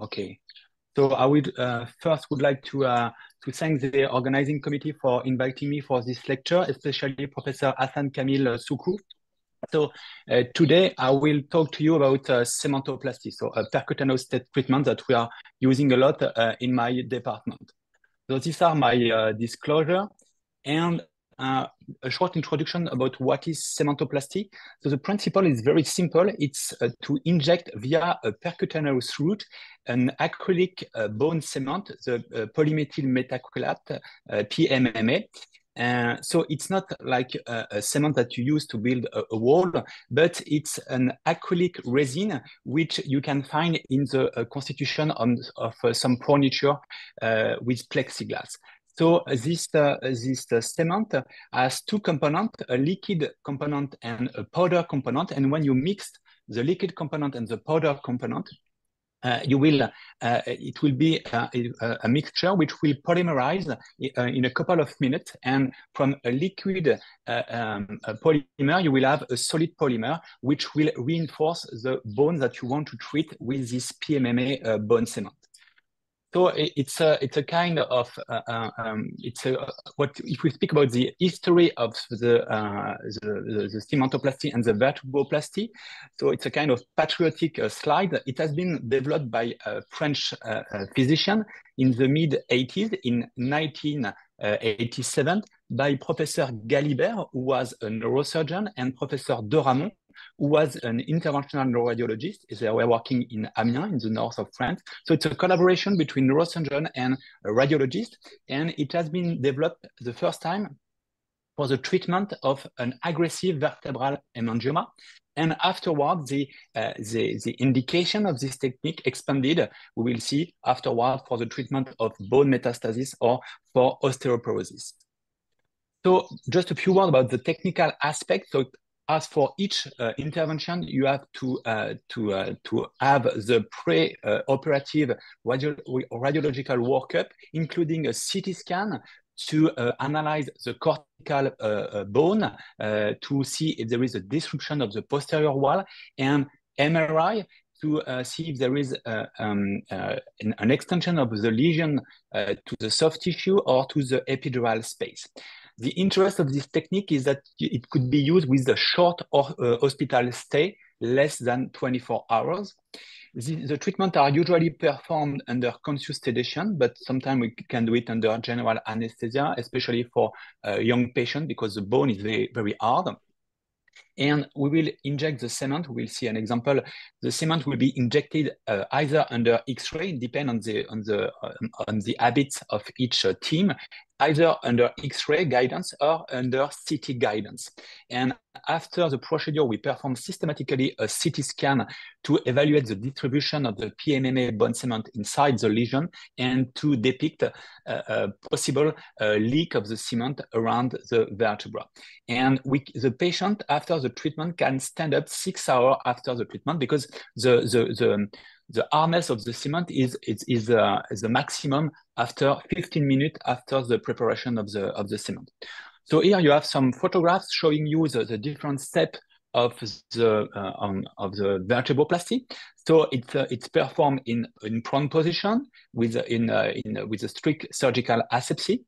Okay. So I would uh, first would like to uh, to thank the organizing committee for inviting me for this lecture, especially Professor Hasan Kamil Sucu. So uh, today I will talk to you about uh, cementoplasty, so a percutaneous treatment that we are using a lot uh, in my department. So these are my uh, disclosure and uh, a short introduction about what is cementoplasty. So the principle is very simple. It's uh, to inject via a percutaneous route an acrylic uh, bone cement, the uh, polymethyl methacrylate, uh, PMMA. Uh, so it's not like a, cement that you use to build a, a, wall, but it's an acrylic resin which you can find in the constitution on, of some furniture with plexiglass. So this, uh, this uh, cement has two components, a liquid component and a powder component. And when you mix the liquid component and the powder component, uh, you will uh, it will be uh, a, a, mixture which will polymerize uh, in a couple of minutes and from a liquid um, a polymer you will have a solid polymer which will reinforce the bone that you want to treat with this PMMA bone cement so it's a it's a kind of uh, uh, um, it's a what if we speak about the history of the uh, the, the, cementoplasty and the vertebroplasty. So it's a kind of patriotic uh, slide. It has been developed by a French uh, uh, physician in the mid 80s in 1987 by Professor Galibert, who was a neurosurgeon, and Professor Deramond, who was an interventional neuroradiologist. They were working in Amiens in the north of France. So it's a collaboration between neurosurgeon and a radiologist. And it has been developed the first time for the treatment of an aggressive vertebral hemangioma. And afterward, the, uh, the, the indication of this technique expanded, we will see afterward for the treatment of bone metastasis or for osteoporosis. So just a few words about the technical aspect. So as for each uh, intervention, you have to uh, to uh, to have the pre-operative radio radiological workup, including a CT scan to uh, analyze the cortical uh, uh, bone to see if there is a disruption of the posterior wall, and MRI to see if there is um, an, an, extension of the lesion to the soft tissue or to the epidural space. The interest of this technique is that it could be used with a short or, uh, hospital stay, less than 24 hours. The, the treatment are usually performed under conscious sedation, but sometimes we can do it under general anesthesia, especially for a young patient because the bone is very, very hard. And we will inject the cement. We will see an example. The cement will be injected uh, either under X-ray, depend on the on the uh, on the habits of each uh, team, either under X-ray guidance or under CT guidance. And after the procedure, we perform systematically a CT scan to evaluate the distribution of the PMMA bone cement inside the lesion and to depict a, a possible uh, leak of the cement around the vertebra. And we, the patient, after the treatment, can stand up six hours after the treatment because the, the, the the hardness of the cement is is is, uh, is the maximum after 15 minutes after the preparation of the of the cement. So here you have some photographs showing you the, the different steps of the uh, on, of the vertebroplasty. So it's uh, it's performed in in prone position with in uh, in with a strict surgical asepsy,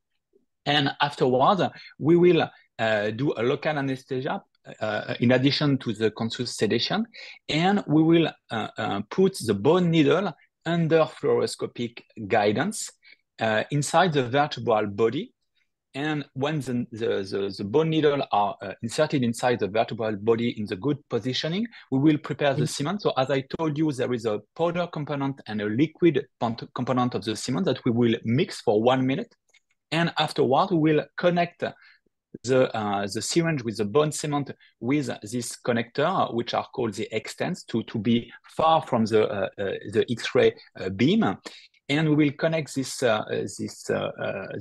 and afterwards we will uh, do a local anesthesia uh, in addition to the conscious sedation, and we will uh, uh, put the bone needle under fluoroscopic guidance uh, inside the vertebral body. And when the, the, the, the bone needle are uh, inserted inside the vertebral body in the good positioning, we will prepare the cement. So as I told you, there is a powder component and a liquid component of the cement that we will mix for one minute. And afterward, we will connect the, uh, the syringe with the bone cement with this connector, which are called the extents, to, to be far from the, uh, uh, the X-ray uh, beam. And we will connect this, uh, this,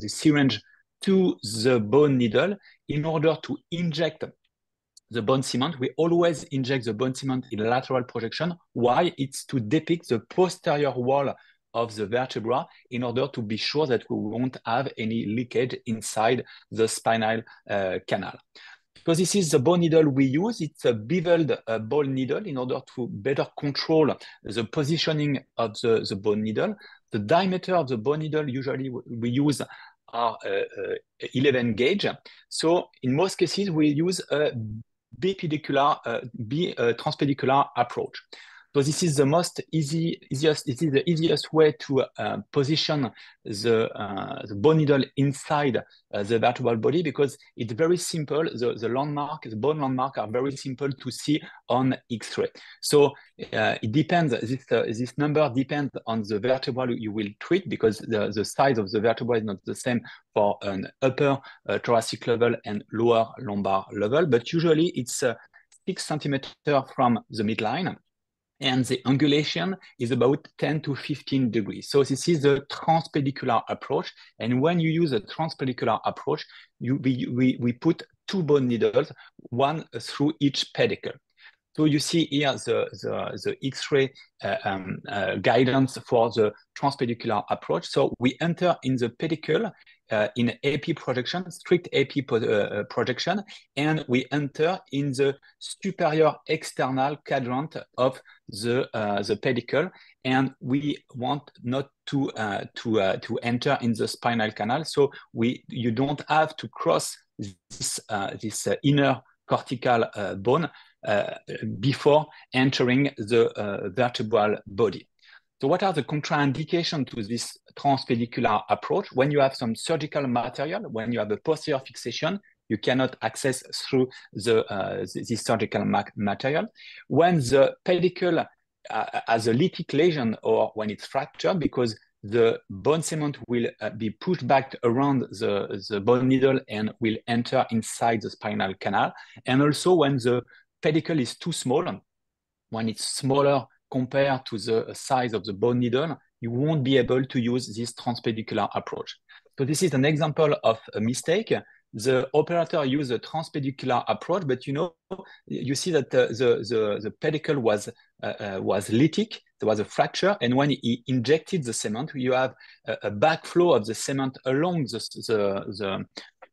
this syringe to the bone needle in order to inject the bone cement. We always inject the bone cement in lateral projection. Why? It's to depict the posterior wall of the vertebra in order to be sure that we won't have any leakage inside the spinal uh, canal. because this is the bone needle we use. It's a beveled uh, bone needle in order to better control the positioning of the, the bone needle. The diameter of the bone needle usually we use are uh, uh, 11 gauge. So in most cases, we use a bipedicular, uh, bi, uh, transpedicular approach. So this is the most easy, easiest, this is the easiest way to uh, position the, uh, the bone needle inside uh, the vertebral body because it's very simple. The, the landmark, the bone landmark are very simple to see on X-ray. So uh, it depends, this, uh, this number depends on the vertebral you will treat because the, the size of the vertebra is not the same for an upper uh, thoracic level and lower lumbar level, but usually it's six centimeter from the midline and the angulation is about 10 to 15 degrees. So this is the transpedicular approach. And when you use a transpedicular approach, you, we, we, we put two bone needles, one through each pedicle. So you see here the, the, the X-ray uh, um, uh, guidance for the transpedicular approach. So we enter in the pedicle uh, in AP projection, strict AP pro uh, projection, and we enter in the superior external quadrant of the uh, the pedicle, and we want not to uh, to uh, to enter in the spinal canal. So we you don't have to cross this uh, this inner cortical bone before entering the vertebral body. So what are the contraindications to this transpedicular approach? When you have some surgical material, when you have a posterior fixation, you cannot access through the uh, surgical material. When the pedicle uh, has a lytic lesion or when it's fractured, because the bone cement will uh, be pushed back around the, the bone needle and will enter inside the spinal canal. And also when the pedicle is too small, when it's smaller compared to the size of the bone needle, you won't be able to use this transpedicular approach. So this is an example of a mistake. The operator used a transpedicular approach, but you know, you see that the, the, the, the pedicle was, uh, uh, was lytic, there was a fracture, and when he injected the cement, you have a, a backflow of the cement along the, the, the,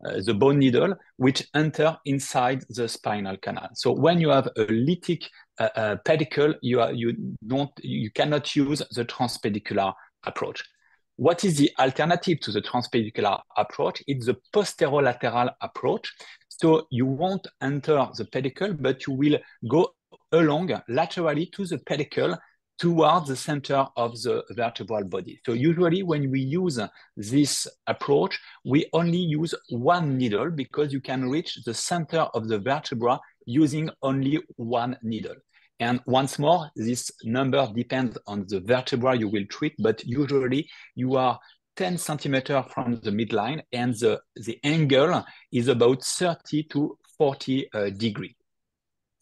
uh, the bone needle, which enter inside the spinal canal. So when you have a lytic uh, uh, pedicle, you are, you don't you cannot use the transpedicular approach. What is the alternative to the transpedicular approach? It's the posterolateral approach. So you won't enter the pedicle, but you will go along laterally to the pedicle towards the center of the vertebral body. So usually when we use this approach, we only use one needle because you can reach the center of the vertebra using only one needle. And once more, this number depends on the vertebra you will treat, but usually you are 10 centimeter from the midline and the, the angle is about 30 to 40 uh, degree.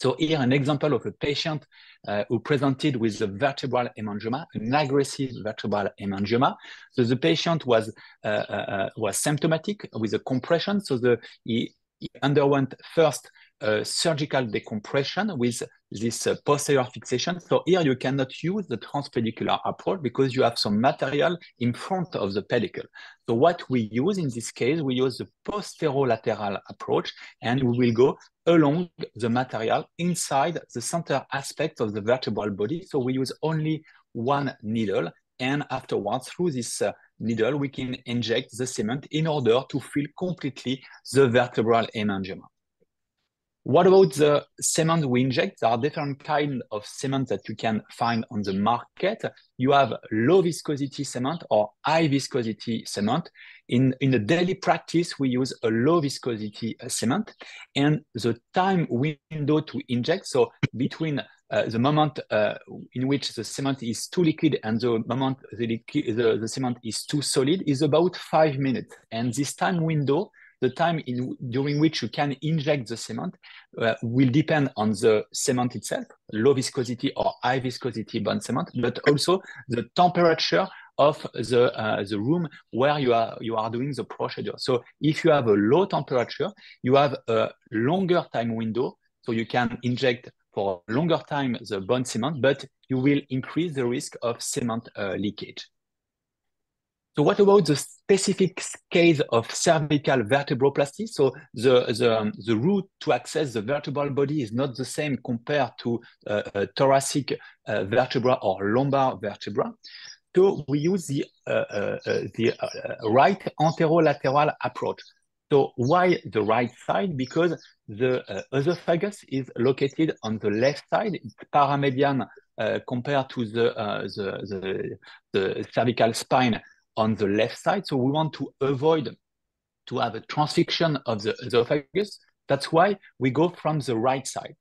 So here an example of a patient uh, who presented with a vertebral hemangioma, an aggressive vertebral hemangioma. So the patient was uh, uh, uh was symptomatic with a compression. So the he, he underwent first surgical decompression with this uh, posterior fixation. So here you cannot use the transpedicular approach because you have some material in front of the pedicle. So what we use in this case, we use the posterolateral approach and we will go along the material inside the center aspect of the vertebral body. So we use only one needle and afterwards through this uh, needle, we can inject the cement in order to fill completely the vertebral hemangioma. What about the cement we inject? There are different kinds of cement that you can find on the market. You have low viscosity cement or high viscosity cement. In, in the daily practice, we use a low viscosity uh, cement and the time window to inject, so between uh, the moment uh, in which the cement is too liquid and the moment the, the, the cement is too solid is about five minutes. And this time window the time in, during which you can inject the cement uh, will depend on the cement itself, low viscosity or high viscosity bone cement, but also the temperature of the uh, the room where you are you are doing the procedure. So if you have a low temperature, you have a longer time window, so you can inject for a longer time the bone cement, but you will increase the risk of cement uh, leakage. So what about the specific case of cervical vertebroplasty? So the, the, um, the route to access the vertebral body is not the same compared to uh, thoracic uh, vertebra or lumbar vertebra. So we use the, uh, uh, uh the uh, right anterolateral approach. So why the right side? Because the esophagus is located on the left side, it's paramedian compared to the, the, the, the cervical spine on the left side. So we want to avoid to have a transfixion of the esophagus. That's why we go from the right side.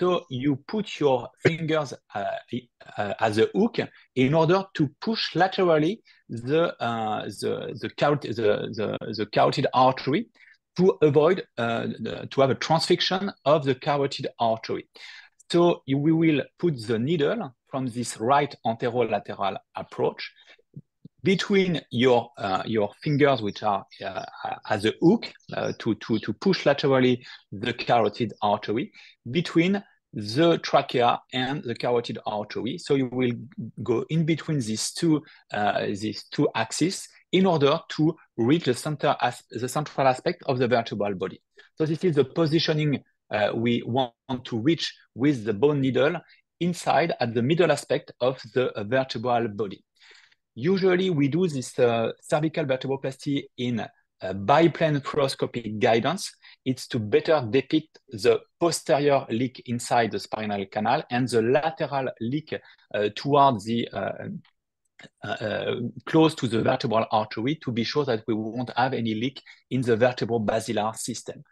So you put your fingers uh, uh, as a hook in order to push laterally the uh, the the, the, the, the carotid artery to avoid uh, the, to have a transfixion of the carotid artery. So you, we will put the needle from this right anterolateral approach between your uh, your fingers, which are uh, as a hook uh, to, to, to push laterally the carotid artery, between the trachea and the carotid artery. So you will go in between these two uh, these two axes in order to reach the center as the central aspect of the vertebral body. So this is the positioning uh, we want to reach with the bone needle inside at the middle aspect of the vertebral body. Usually we do this uh, cervical vertebroplasty in biplane fluoroscopic guidance. It's to better depict the posterior leak inside the spinal canal and the lateral leak uh, towards the uh, uh, uh, close to the vertebral artery to be sure that we won't have any leak in the vertebral basilar system.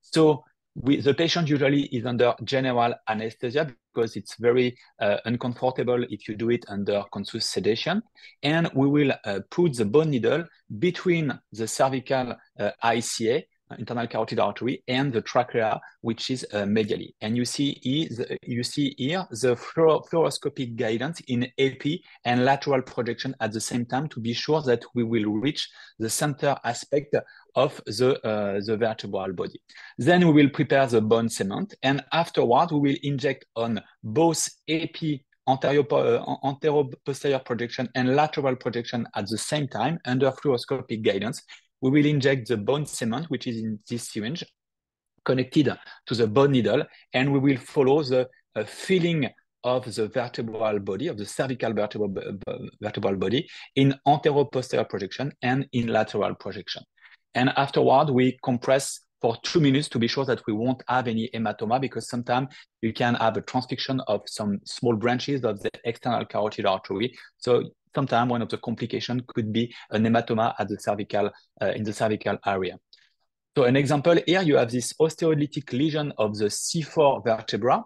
So we, the patient usually is under general anesthesia because it's very uh, uncomfortable if you do it under conscious sedation. And we will uh, put the bone needle between the cervical uh, ICA internal carotid artery and the trachea, which is uh, medially. And you see, here, you see here the fluoroscopic guidance in AP and lateral projection at the same time to be sure that we will reach the center aspect of the, uh, the vertebral body. Then we will prepare the bone cement and afterward we will inject on both AP anterior, uh, posterior projection and lateral projection at the same time under fluoroscopic guidance we will inject the bone cement, which is in this syringe, connected to the bone needle, and we will follow the uh, filling of the vertebral body, of the cervical vertebral, vertebral body, in antero-posterior projection and in lateral projection. And afterward, we compress for two minutes to be sure that we won't have any hematoma because sometimes you can have a transfixion of some small branches of the external carotid artery. So sometimes one of the complications could be an hematoma at the cervical, uh, in the cervical area. So an example here, you have this osteolytic lesion of the C4 vertebra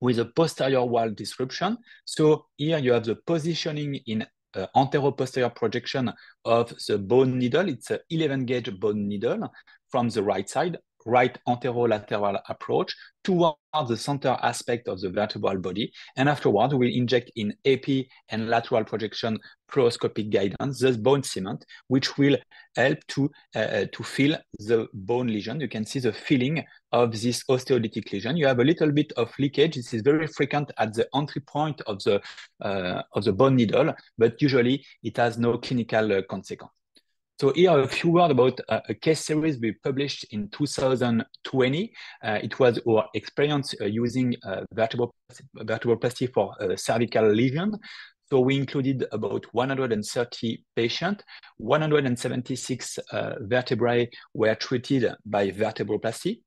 with a posterior wall disruption. So here you have the positioning in uh, antero-posterior projection of the bone needle. It's an 11 gauge bone needle from the right side right anterolateral approach towards the center aspect of the vertebral body. And afterward, we'll inject in AP and lateral projection fluoroscopic guidance, the bone cement, which will help to, uh, uh, to fill the bone lesion. You can see the filling of this osteolytic lesion. You have a little bit of leakage. This is very frequent at the entry point of the, uh, of the bone needle, but usually it has no clinical uh, consequence. So here a few words about uh, a case series we published in 2020. Uh, it was our experience uh, using uh, vertebral, vertebroplasty for uh, cervical lesion. So we included about 130 patients. 176 uh, vertebrae were treated by vertebroplasty.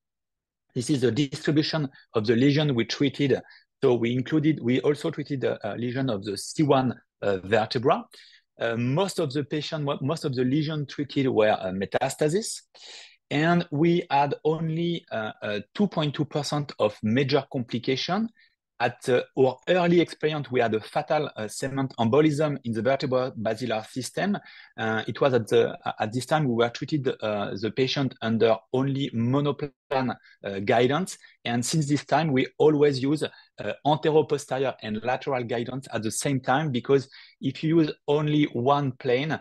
This is the distribution of the lesion we treated. So we included, we also treated a lesion of the C1 vertebra. Uh, most of the patient, most of the lesion treated were uh, metastasis, and we had only 2.2% uh, of major complication at uh, our early experience, we had a fatal uh, cement embolism in the vertebral basilar system. Uh, it was at, the, at this time we were treated uh, the patient under only monoplan uh, guidance. And since this time, we always use uh, antero-posterior and lateral guidance at the same time, because if you use only one plane,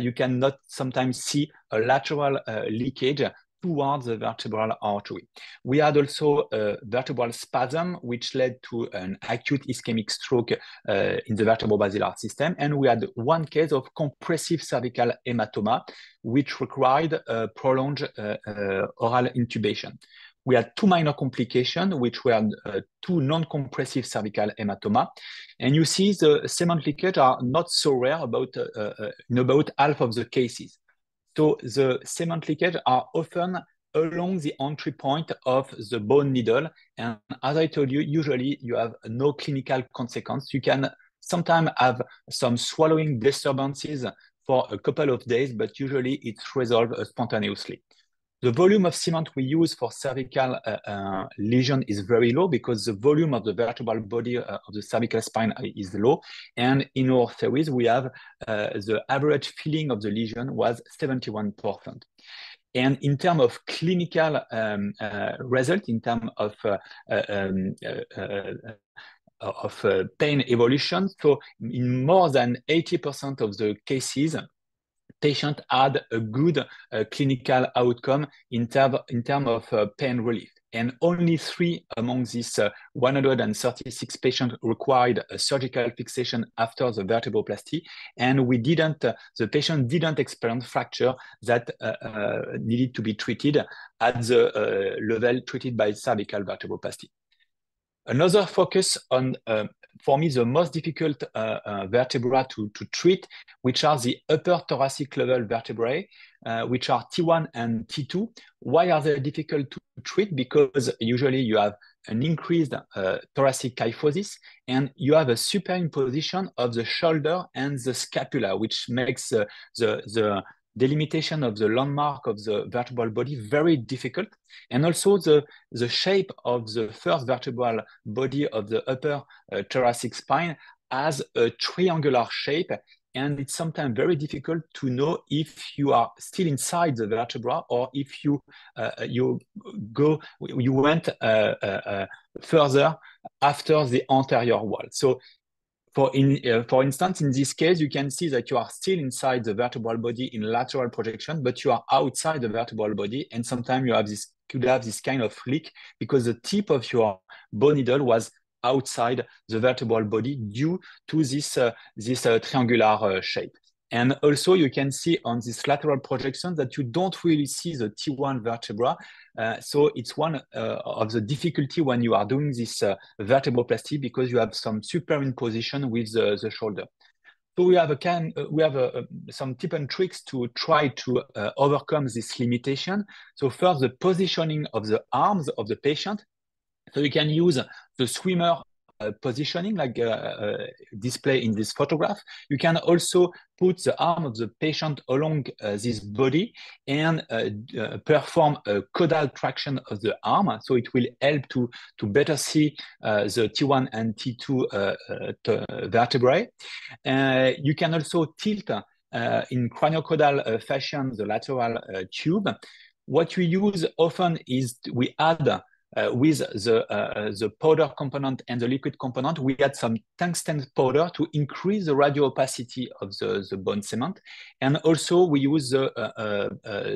you cannot sometimes see a lateral leakage towards the vertebral artery. We had also a vertebral spasm, which led to an acute ischemic stroke uh, in the vertebral-basilar system. And we had one case of compressive cervical hematoma, which required a prolonged uh, uh, oral intubation. We had two minor complications, which were uh, two non-compressive cervical hematoma. And you see the cement leakage are not so rare about, uh, in about half of the cases. So the cement leakage are often along the entry point of the bone needle. And as I told you, usually you have no clinical consequence. You can sometimes have some swallowing disturbances for a couple of days, but usually it's resolved spontaneously. The volume of cement we use for cervical uh, uh, lesion is very low because the volume of the vertebral body uh, of the cervical spine is low. And in our series, we have uh, the average filling of the lesion was 71%. And in terms of clinical um, uh, result, in terms of uh, um, of pain evolution, so in more than 80% of the cases, patient had a good uh, clinical outcome in, term, in terms of uh, pain relief. And only three among these uh, 136 patients required a surgical fixation after the vertebroplasty. And we didn't, uh, the patient didn't experience fracture that uh, uh, needed to be treated at the level treated by cervical vertebroplasty. Another focus on for me the most difficult uh, uh, vertebra to, to treat, which are the upper thoracic level vertebrae, uh, which are T1 and T2. Why are they difficult to treat? Because usually you have an increased uh, thoracic kyphosis and you have a superimposition of the shoulder and the scapula, which makes uh, the, the delimitation of the landmark of the vertebral body very difficult. And also the, the shape of the first vertebral body of the upper uh, thoracic spine has a triangular shape. And it's sometimes very difficult to know if you are still inside the vertebra or if you uh, you go you went uh, uh, uh further after the anterior wall. So for, in, uh, for instance, in this case, you can see that you are still inside the vertebral body in lateral projection, but you are outside the vertebral body. And sometimes you have this, could have this kind of leak because the tip of your bone needle was outside the vertebral body due to this, uh, this uh, triangular uh, shape. And also you can see on this lateral projection that you don't really see the T1 vertebra. Uh, so it's one uh, of the difficulty when you are doing this uh, vertebroplasty because you have some superimposition with the, the shoulder. So we have a can uh, we have a, a, some tip and tricks to try to uh, overcome this limitation. So first, the positioning of the arms of the patient. So you can use the swimmer Uh, positioning like uh, uh, display in this photograph. You can also put the arm of the patient along uh, this body and uh, perform a caudal traction of the arm. So it will help to, to better see the T1 and T2 vertebrae. you can also tilt in craniocaudal fashion the lateral tube. What we use often is we add uh, with the, uh, the powder component and the liquid component, we had some tungsten powder to increase the radio opacity of the, the bone cement. And also we use the uh,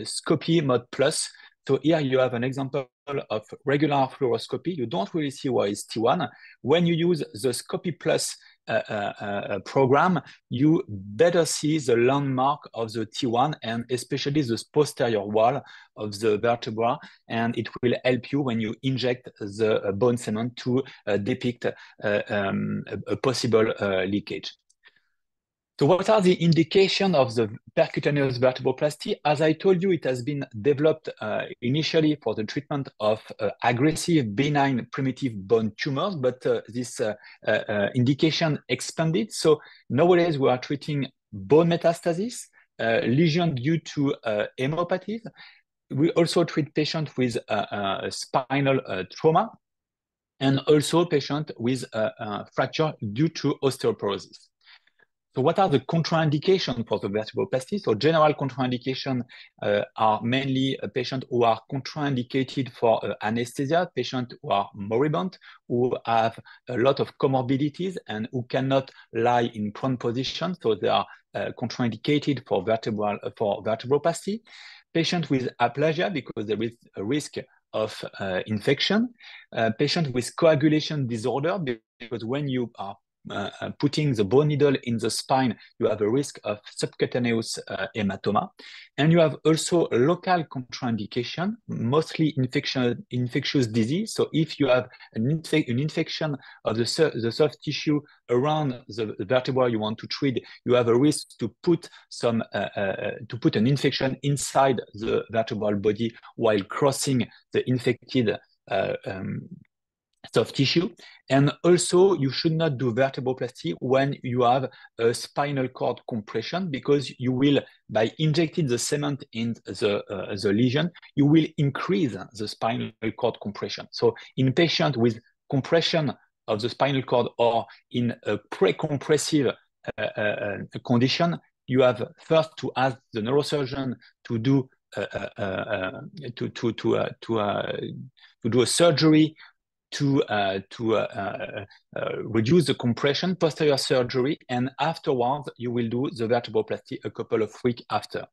Scopy Mode Plus. So here you have an example of regular fluoroscopy. You don't really see why it's T1. When you use the Scopy Plus uh, program, you better see the landmark of the T1 and especially the posterior wall of the vertebra. And it will help you when you inject the uh, bone cement to uh, depict uh, um, a, a, possible uh, leakage. So what are the indications of the percutaneous vertebroplasty? As I told you, it has been developed uh, initially for the treatment of uh, aggressive benign primitive bone tumors, but uh, this uh, uh, uh, indication expanded. So nowadays we are treating bone metastasis, lesion due to hemopathies. We also treat patients with spinal trauma and also patients with fracture due to osteoporosis. So what are the contraindications for the vertebroplasty? So general contraindications uh, are mainly patients who are contraindicated for uh, anesthesia, patients who are moribund, who have a lot of comorbidities and who cannot lie in prone position. So they are uh, contraindicated for vertebral uh, for vertebroplasty. patient with aplasia because there is a risk of uh, infection, uh, patient with coagulation disorder because when you are uh, uh, putting the bone needle in the spine, you have a risk of subcutaneous uh, hematoma. And you have also local contraindication, mostly infection, infectious disease. So if you have an, inf an infection of the, the soft tissue around the vertebra you want to treat, you have a risk to put some uh, uh, to put an infection inside the vertebral body while crossing the infected uh, um, soft tissue. And also, you should not do vertebroplasty when you have a spinal cord compression because you will, by injecting the cement in the, uh, the lesion, you will increase the spinal cord compression. So in patient with compression of the spinal cord or in a pre-compressive uh, uh, uh condition, you have first to ask the neurosurgeon to do uh, uh, uh, to to to uh, to, to do a surgery to, uh, to uh, uh, reduce the compression, posterior surgery, and afterwards you will do the vertebroplasty a couple of weeks after.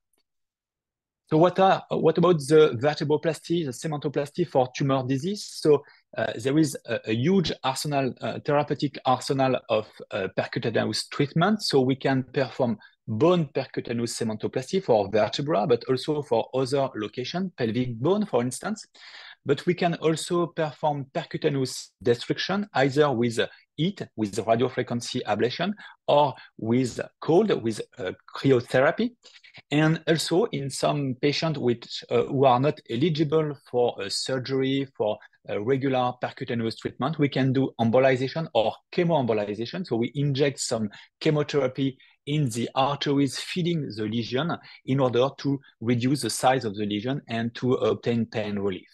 So what are what about the vertebroplasty, the cementoplasty for tumor disease? So uh, there is a, a huge arsenal, uh, therapeutic arsenal of uh, percutaneous treatment. So we can perform bone percutaneous cementoplasty for vertebra, but also for other locations, pelvic bone, for instance. But we can also perform percutaneous destruction either with heat, with radiofrequency ablation, or with cold, with uh, cryotherapy. And also in some patients which, uh, who are not eligible for surgery, for regular percutaneous treatment, we can do embolization or chemoembolization. So we inject some chemotherapy in the arteries feeding the lesion in order to reduce the size of the lesion and to obtain pain relief.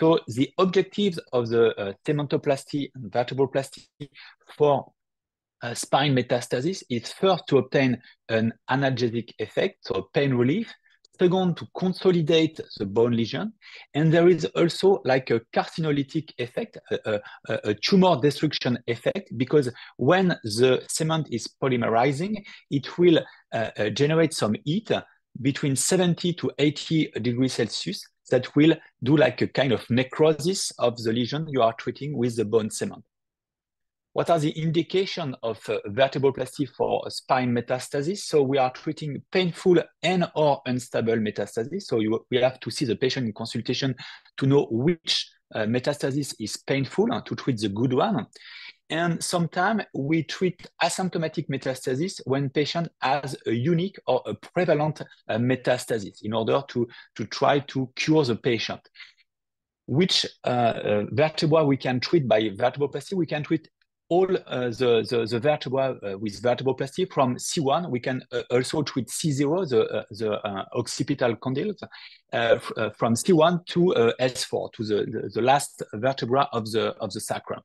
So the objectives of the uh, cementoplasty and vertebroplasty for uh, spine metastasis is first to obtain an analgesic effect, so pain relief. Second, to consolidate the bone lesion. And there is also like a carcinolytic effect, a, a, a tumor destruction effect, because when the cement is polymerizing, it will uh, uh generate some heat between 70 to 80 degrees Celsius that will do like a kind of necrosis of the lesion you are treating with the bone cement. What are the indications of uh, vertebroplasty for spine metastasis? So we are treating painful and or unstable metastasis. So you, we have to see the patient in consultation to know which uh, metastasis is painful and to treat the good one. And sometimes we treat asymptomatic metastasis when patient has a unique or a prevalent uh, metastasis in order to, to try to cure the patient. Which uh, uh, vertebra we can treat by vertebroplasty? We can treat all uh, the, the, the, vertebra uh, with vertebroplasty from C1. We can uh, also treat C0, the, uh, the uh, occipital condyles, from C1 to S4, to the, the, the, last vertebra of the, of the sacrum.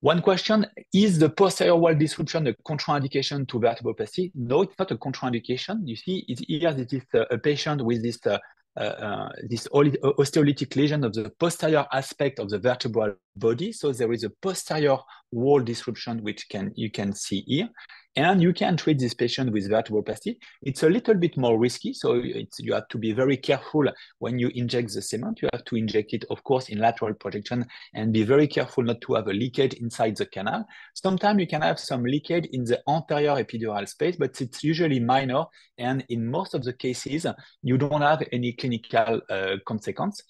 One question, is the posterior wall disruption a contraindication to vertebroplasty? No, it's not a contraindication. You see, it, here this is a patient with this uh, uh, uh this osteolytic lesion of the posterior aspect of the vertebral body. So there is a posterior wall disruption, which can you can see here. And you can treat this patient with vertebroplasty. It's a little bit more risky, so you have to be very careful when you inject the cement. You have to inject it, of course, in lateral projection and be very careful not to have a leakage inside the canal. Sometimes you can have some leakage in the anterior epidural space, but it's usually minor. And in most of the cases, you don't have any clinical uh, consequence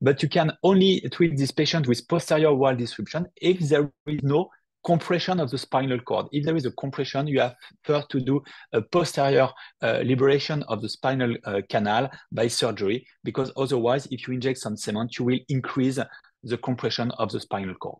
but you can only treat this patient with posterior wall disruption if there is no compression of the spinal cord. If there is a compression, you have first to do a posterior uh, liberation of the spinal uh, canal by surgery, because otherwise, if you inject some cement, you will increase the compression of the spinal cord.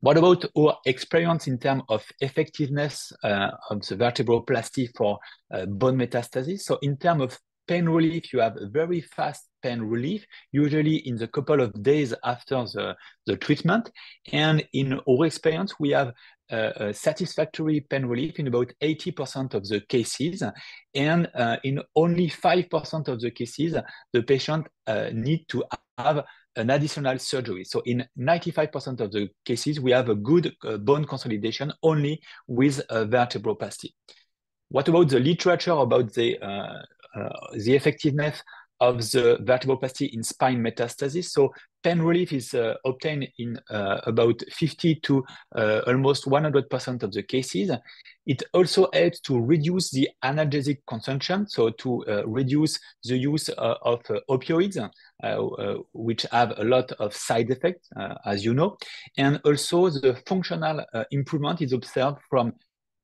What about our experience in terms of effectiveness uh, of the vertebroplasty for uh, bone metastasis? So in terms of pain relief, you have very fast pain relief, usually in the couple of days after the, the treatment. And in our experience, we have a satisfactory pain relief in about 80% of the cases. And uh, in only 5% of the cases, the patient uh, need to have an additional surgery. So in 95% of the cases, we have a good uh, bone consolidation only with a vertebroplasty. What about the literature about the uh, the effectiveness of the vertebroplasty in spine metastasis. So pain relief is uh, obtained in uh, about 50 to uh, almost 100% of the cases. It also helps to reduce the analgesic consumption, so to uh, reduce the use uh, of uh, opioids, which have a lot of side effects, as you know. And also the functional improvement is observed from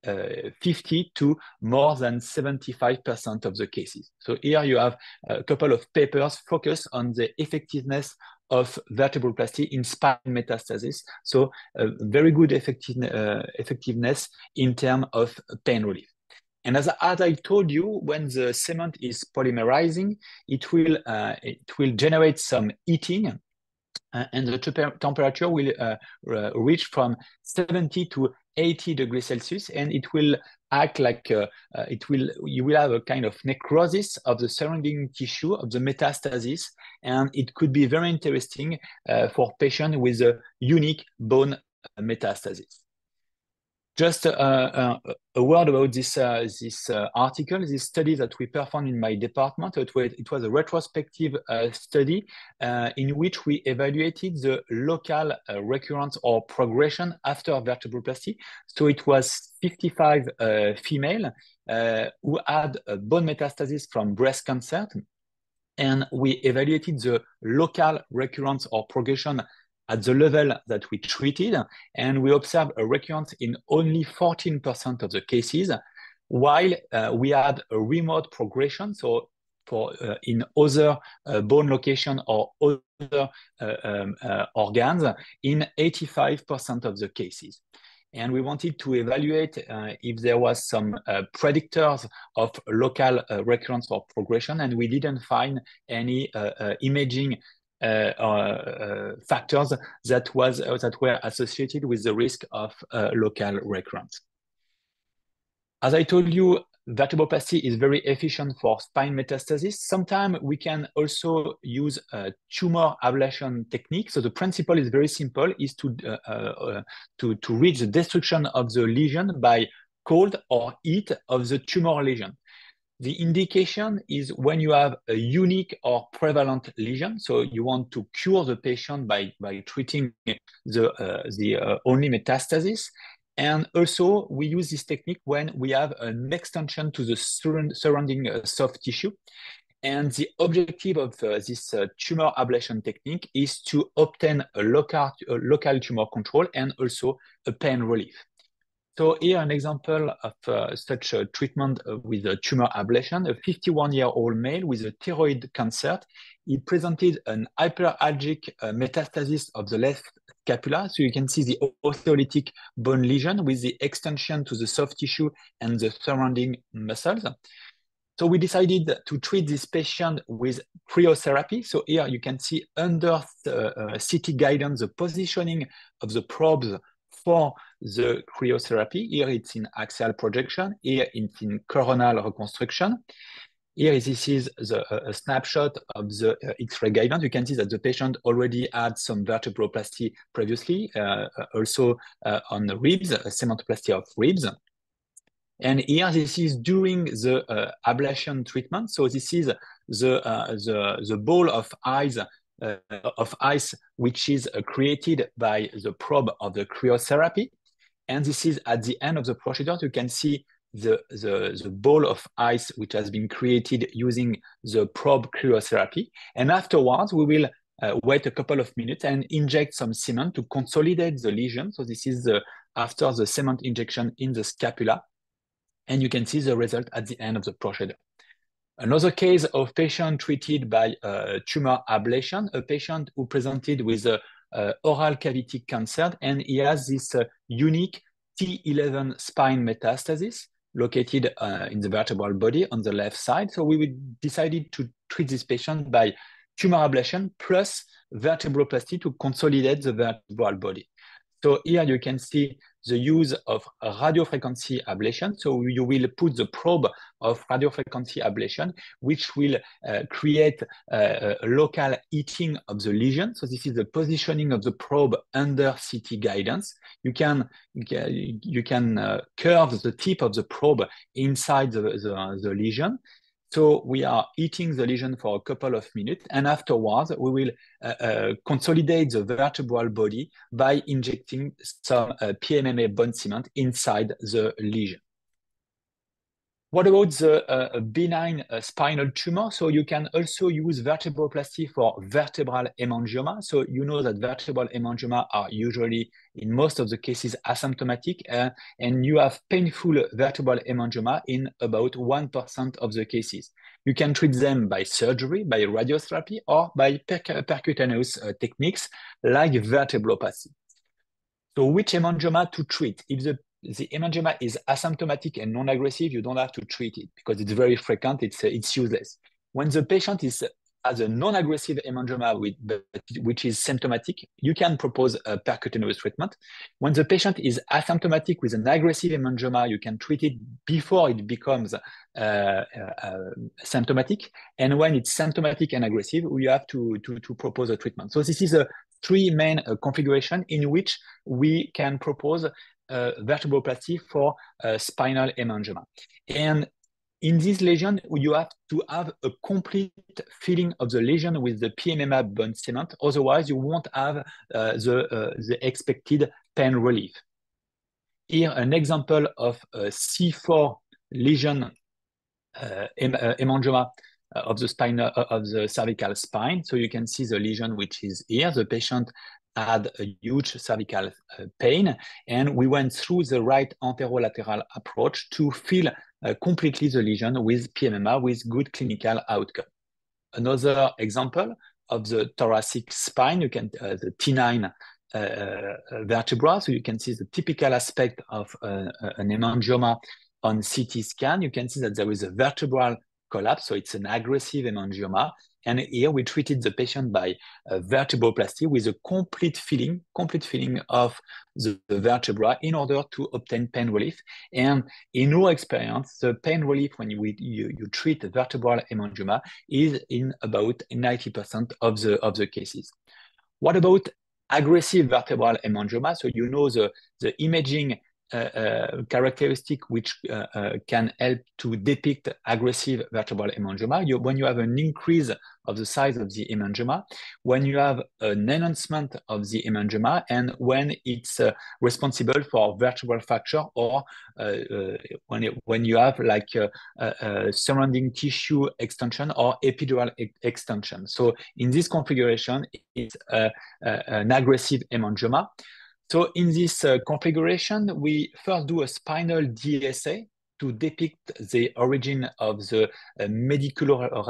uh, 50 to more than 75% of the cases. So here you have a couple of papers focused on the effectiveness of vertebral vertebroplasty in spine metastasis. So a very good effective, uh, effectiveness in terms of pain relief. And as, as I told you, when the cement is polymerizing, it will, uh, it will generate some heating uh, and the temperature will uh, reach from 70 to 80 degrees Celsius, and it will act like uh, uh, it will. You will have a kind of necrosis of the surrounding tissue of the metastasis, and it could be very interesting uh, for patients with a unique bone metastasis. Just uh, uh, a word about this uh, this article, this study that we performed in my department. It was, it was a retrospective study in which we evaluated the local recurrence or progression after vertebroplasty. So it was 55 female who had bone metastasis from breast cancer and we evaluated the local recurrence or progression at the level that we treated, and we observed a recurrence in only 14% of the cases, while uh, we had a remote progression, so for uh, in other uh, bone location or other uh, um, uh, organs in 85% of the cases. And we wanted to evaluate uh, if there was some predictors of local recurrence or progression, and we didn't find any imaging factors that was uh, that were associated with the risk of local recurrence. As I told you, vertebroplasty is very efficient for spine metastasis. Sometimes we can also use a tumor ablation technique. So the principle is very simple, is to, uh, uh, to, to reach the destruction of the lesion by cold or heat of the tumor lesion. The indication is when you have a unique or prevalent lesion. So you want to cure the patient by, by treating the, uh, the uh, only metastasis. And also we use this technique when we have an extension to the surrounding uh, soft tissue. And the objective of uh, this uh, tumor ablation technique is to obtain a local, a local tumor control and also a pain relief. So here an example of uh, such a treatment uh, with a tumor ablation, a 51-year-old male with a thyroid cancer. He presented an hyperalgic uh, metastasis of the left scapula. So you can see the osteolytic bone lesion with the extension to the soft tissue and the surrounding muscles. So we decided to treat this patient with cryotherapy. So here you can see under the, uh, CT guidance, the positioning of the probes for the cryotherapy. Here it's in axial projection. Here it's in coronal reconstruction. Here this is the, uh, a snapshot of the uh, X-ray guidance. You can see that the patient already had some vertebroplasty previously, uh, also uh, on the ribs, a cementoplasty of ribs. And here this is during the uh, ablation treatment. So this is the, uh, the, the ball of eyes of ice, which is uh, created by the probe of the cryotherapy. And this is at the end of the procedure, you can see the, the, the ball of ice which has been created using the probe cryotherapy. And afterwards, we will uh, wait a couple of minutes and inject some cement to consolidate the lesion. So this is the, after the cement injection in the scapula. And you can see the result at the end of the procedure. Another case of patient treated by uh, tumor ablation, a patient who presented with a uh, oral cavity cancer, and he has this uh, unique T11 spine metastasis located uh, in the vertebral body on the left side. So we decided to treat this patient by tumor ablation plus vertebroplasty to consolidate the vertebral body. So here you can see the use of radiofrequency ablation. So you will put the probe of radiofrequency ablation, which will uh, create uh, a local heating of the lesion. So this is the positioning of the probe under CT guidance. You can you can uh, curve the tip of the probe inside the, the, the lesion. So we are eating the lesion for a couple of minutes, and afterwards we will uh, uh, consolidate the vertebral body by injecting some uh, PMMA bone cement inside the lesion. What about the uh, benign uh, spinal tumor? So you can also use vertebroplasty for vertebral hemangioma. So you know that vertebral hemangioma are usually, in most of the cases, asymptomatic, uh, and you have painful vertebral hemangioma in about 1% of the cases. You can treat them by surgery, by radiotherapy, or by percutaneous uh, techniques like vertebroplasty. So which hemangioma to treat? If the the hemangioma is asymptomatic and non-aggressive, you don't have to treat it because it's very frequent, it's, uh, it's useless. When the patient is as a non-aggressive hemangioma with, which is symptomatic, you can propose a percutaneous treatment. When the patient is asymptomatic with an aggressive hemangioma, you can treat it before it becomes uh, uh, uh, symptomatic. And when it's symptomatic and aggressive, we have to, to, to propose a treatment. So this is a three main uh, configuration in which we can propose uh, vertebroplasty for uh, spinal hemangioma. And in this lesion, you have to have a complete filling of the lesion with the PMMA bone cement. Otherwise, you won't have uh, the, uh, the expected pain relief. Here, an example of a C4 lesion uh, hemangioma uh, of the spine of the cervical spine. So you can see the lesion which is here. The patient had a huge cervical uh, pain. And we went through the right anterolateral approach to fill uh, completely the lesion with PMMA with good clinical outcome. Another example of the thoracic spine, you can, uh, the T9 uh, uh, vertebra. So you can see the typical aspect of uh, an hemangioma on CT scan. You can see that there is a vertebral collapse. So it's an aggressive hemangioma. And here we treated the patient by uh, vertebroplasty with a complete filling, complete filling of the, the, vertebra in order to obtain pain relief. And in our experience, the pain relief when you, you, you treat vertebral hemangioma is in about 90% of the, of the cases. What about aggressive vertebral hemangioma? So you know the, the imaging characteristic which uh, can help to depict aggressive vertebral hemangioma. You, when you have an increase of the size of the hemangioma, when you have an enhancement of the hemangioma, and when it's uh, responsible for vertebral fracture, or uh, uh, when it, when you have like surrounding tissue extension or epidural e extension. So in this configuration, it's an aggressive hemangioma. So in this uh, configuration, we first do a spinal DSA to depict the origin of the uh, uh, uh,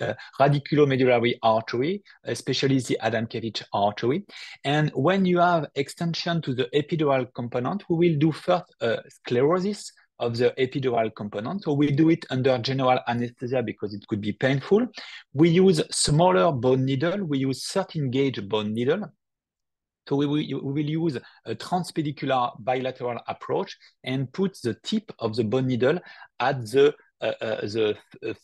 uh, radiculomedullary artery, especially the Adamkiewicz artery. And when you have extension to the epidural component, we will do first uh, sclerosis of the epidural component. So we do it under general anesthesia because it could be painful. We use smaller bone needle. We use 13 gauge bone needle so we will, we will use a transpedicular bilateral approach and put the tip of the bone needle at the uh, uh, the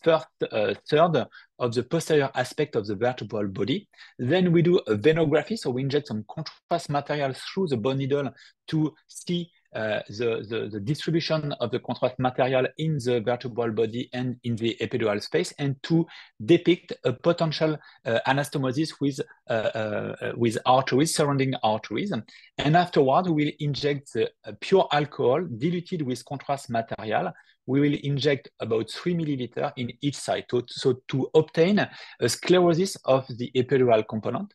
first uh, third of the posterior aspect of the vertebral body. Then we do a venography, so we inject some contrast material through the bone needle to see uh, the, the, the, distribution of the contrast material in the vertebral body and in the epidural space, and to depict a potential uh, anastomosis with, uh, uh with arteries, surrounding arteries. And afterward, we will inject the uh, pure alcohol diluted with contrast material. We will inject about three milliliter in each side, to, so to obtain a sclerosis of the epidural component.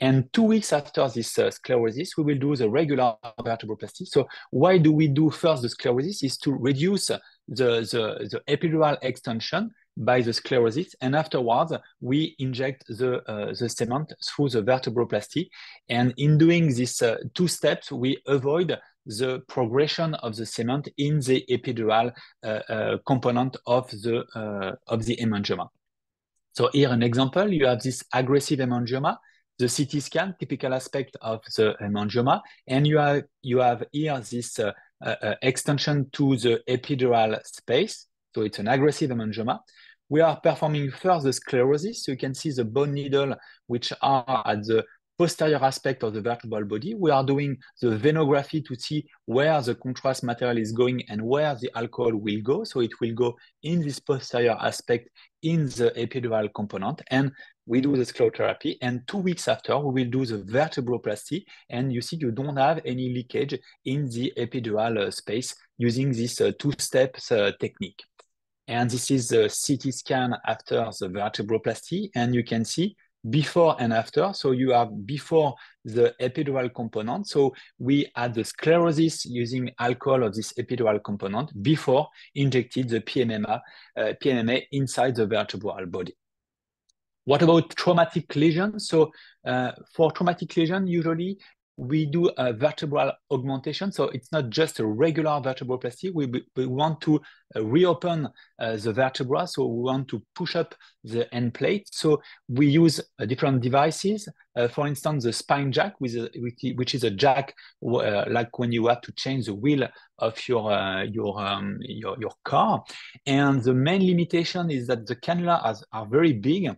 And two weeks after this uh, sclerosis, we will do the regular vertebroplasty. So why do we do first the sclerosis is to reduce the, the, the epidural extension by the sclerosis. And afterwards, we inject the, uh, the cement through the vertebroplasty. And in doing these uh, two steps, we avoid the progression of the cement in the epidural uh, uh component of the, uh, of the hemangioma. So here an example, you have this aggressive hemangioma the CT scan, typical aspect of the hemangioma, and you have, you have here this uh, uh, uh, extension to the epidural space. So it's an aggressive hemangioma. We are performing first the sclerosis. So you can see the bone needle, which are at the posterior aspect of the vertebral body. We are doing the venography to see where the contrast material is going and where the alcohol will go. So it will go in this posterior aspect in the epidural component. And we do the sclerotherapy. And two weeks after, we will do the vertebroplasty. And you see you don't have any leakage in the epidural uh, space using this uh, two steps uh, technique. And this is the CT scan after the vertebroplasty. And you can see before and after. So you have before the epidural component. So we had the sclerosis using alcohol of this epidural component before injected the PMMA, uh, PMMA inside the vertebral body. What about traumatic lesion? So uh, for traumatic lesion, usually we do a vertebral augmentation. So it's not just a regular vertebroplasty. We, we want to uh, reopen uh, the vertebra. So we want to push up the end plate. So we use uh, different devices. Uh, for instance, the spine jack, with a, which is a jack uh, like when you have to change the wheel of your, uh, your, um, your, your car. And the main limitation is that the cannula has, are very big.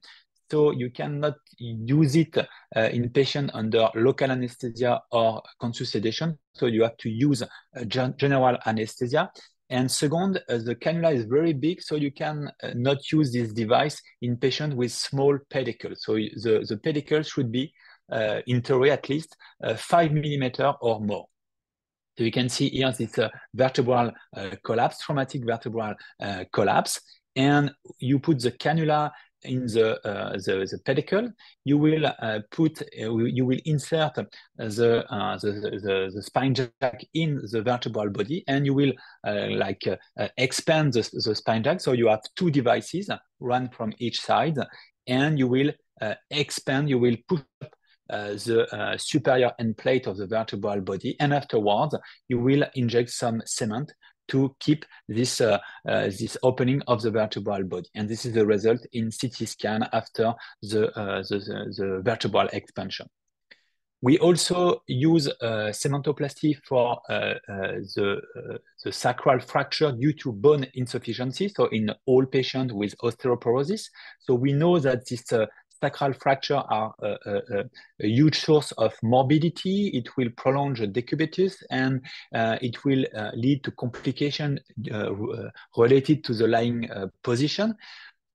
So you cannot use it uh, in patient under local anesthesia or conscious sedation. So you have to use general anesthesia. And second, uh, the cannula is very big, so you can uh, not use this device in patients with small pedicles. So the, the pedicle should be, uh, in theory at least, uh, five millimeter or more. So you can see here this uh, vertebral collapse, traumatic vertebral collapse, and you put the cannula in the, uh, the, the pedicle, you will uh, put, uh, you will insert the, the, the, the, spine jack in the vertebral body and you will like expand the, the spine jack. So you have two devices run from each side and you will expand, you will push uh, the uh, superior end plate of the vertebral body. And afterwards, you will inject some cement to keep this, uh, uh, this opening of the vertebral body. And this is the result in CT scan after the, uh, the, the, the, vertebral expansion. We also use uh, cementoplasty for uh, the, the sacral fracture due to bone insufficiency, so in all patients with osteoporosis. So we know that this sacral fracture are a, a, a, huge source of morbidity. It will prolong the decubitus and uh, it will uh, lead to complication uh, uh related to the lying uh, position.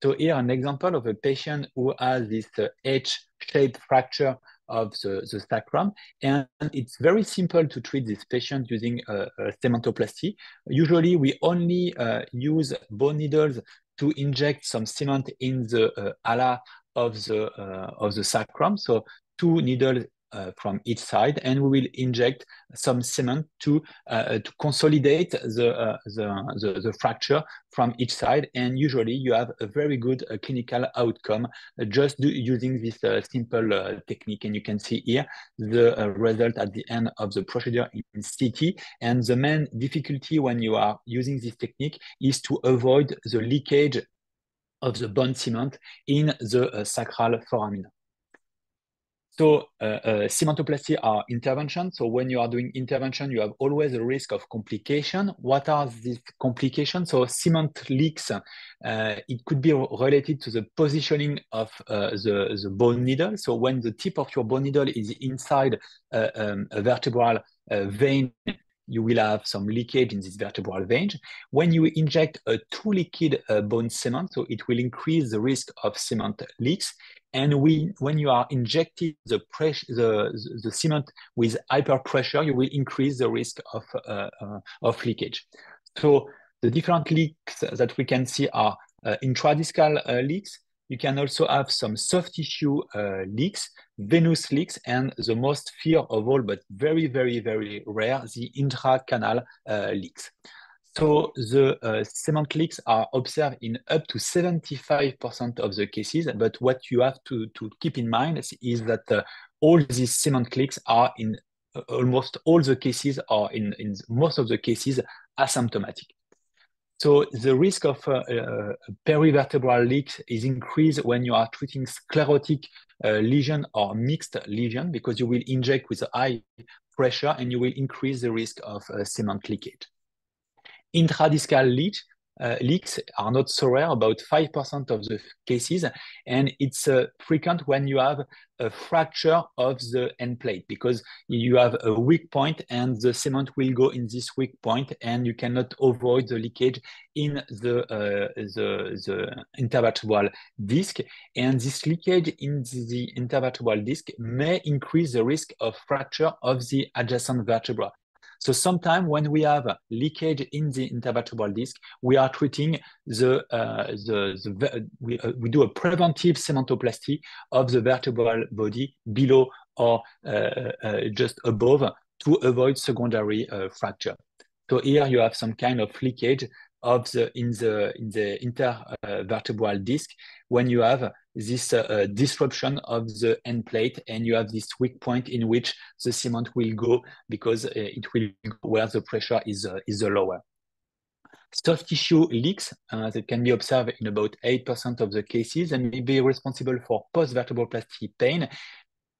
So here an example of a patient who has this uh, H-shaped fracture of the, the sacrum. And it's very simple to treat this patient using a, a cementoplasty. Usually we only use bone needles to inject some cement in the uh, ala of the uh, of the sacrum. So two needles uh, from each side, and we will inject some cement to uh, to consolidate the, uh, the, the, the fracture from each side. And usually, you have a very good uh, clinical outcome uh, just do, using this simple technique. And you can see here the result at the end of the procedure in CT. And the main difficulty when you are using this technique is to avoid the leakage of the bone cement in the uh, sacral foramina. So uh, uh, cementoplasty are intervention. So when you are doing intervention, you have always a risk of complication. What are these complications? So cement leaks, it could be related to the positioning of the, the bone needle. So when the tip of your bone needle is inside um, a vertebral vein you will have some leakage in this vertebral vein. When you inject a too liquid uh, bone cement, so it will increase the risk of cement leaks. And we, when you are injecting the, pressure, the, the cement with hyper pressure, you will increase the risk of, uh, uh, of leakage. So the different leaks that we can see are uh, intradiscal uh, leaks, you can also have some soft tissue uh, leaks, venous leaks, and the most fear of all, but very, very, very rare, the intracanal uh, leaks. So the uh, cement leaks are observed in up to 75% of the cases, but what you have to, to keep in mind is that uh, all these cement leaks are in uh, almost all the cases are in, in most of the cases asymptomatic. So the risk of uh, uh, perivertebral leaks is increased when you are treating sclerotic uh, lesion or mixed lesion because you will inject with high pressure and you will increase the risk of uh, cement leakage. Intradiscal leak, leaks are not so rare, about 5% of the cases. And it's uh, frequent when you have a fracture of the end plate because you have a weak point and the cement will go in this weak point and you cannot avoid the leakage in the, uh, the, the intervertebral disc. And this leakage in the intervertebral disc may increase the risk of fracture of the adjacent vertebra. So sometimes when we have leakage in the intervertebral disc, we are treating the, uh, the, the we, uh, we do a preventive cementoplasty of the vertebral body below or uh, uh just above to avoid secondary uh, fracture. So here you have some kind of leakage of the in the in the intervertebral disc when you have this uh, uh, disruption of the end plate and you have this weak point in which the cement will go because uh, it will go where the pressure is uh, is lower. Soft tissue leaks uh, that can be observed in about 8% of the cases and may be responsible for post-vertebroplasty pain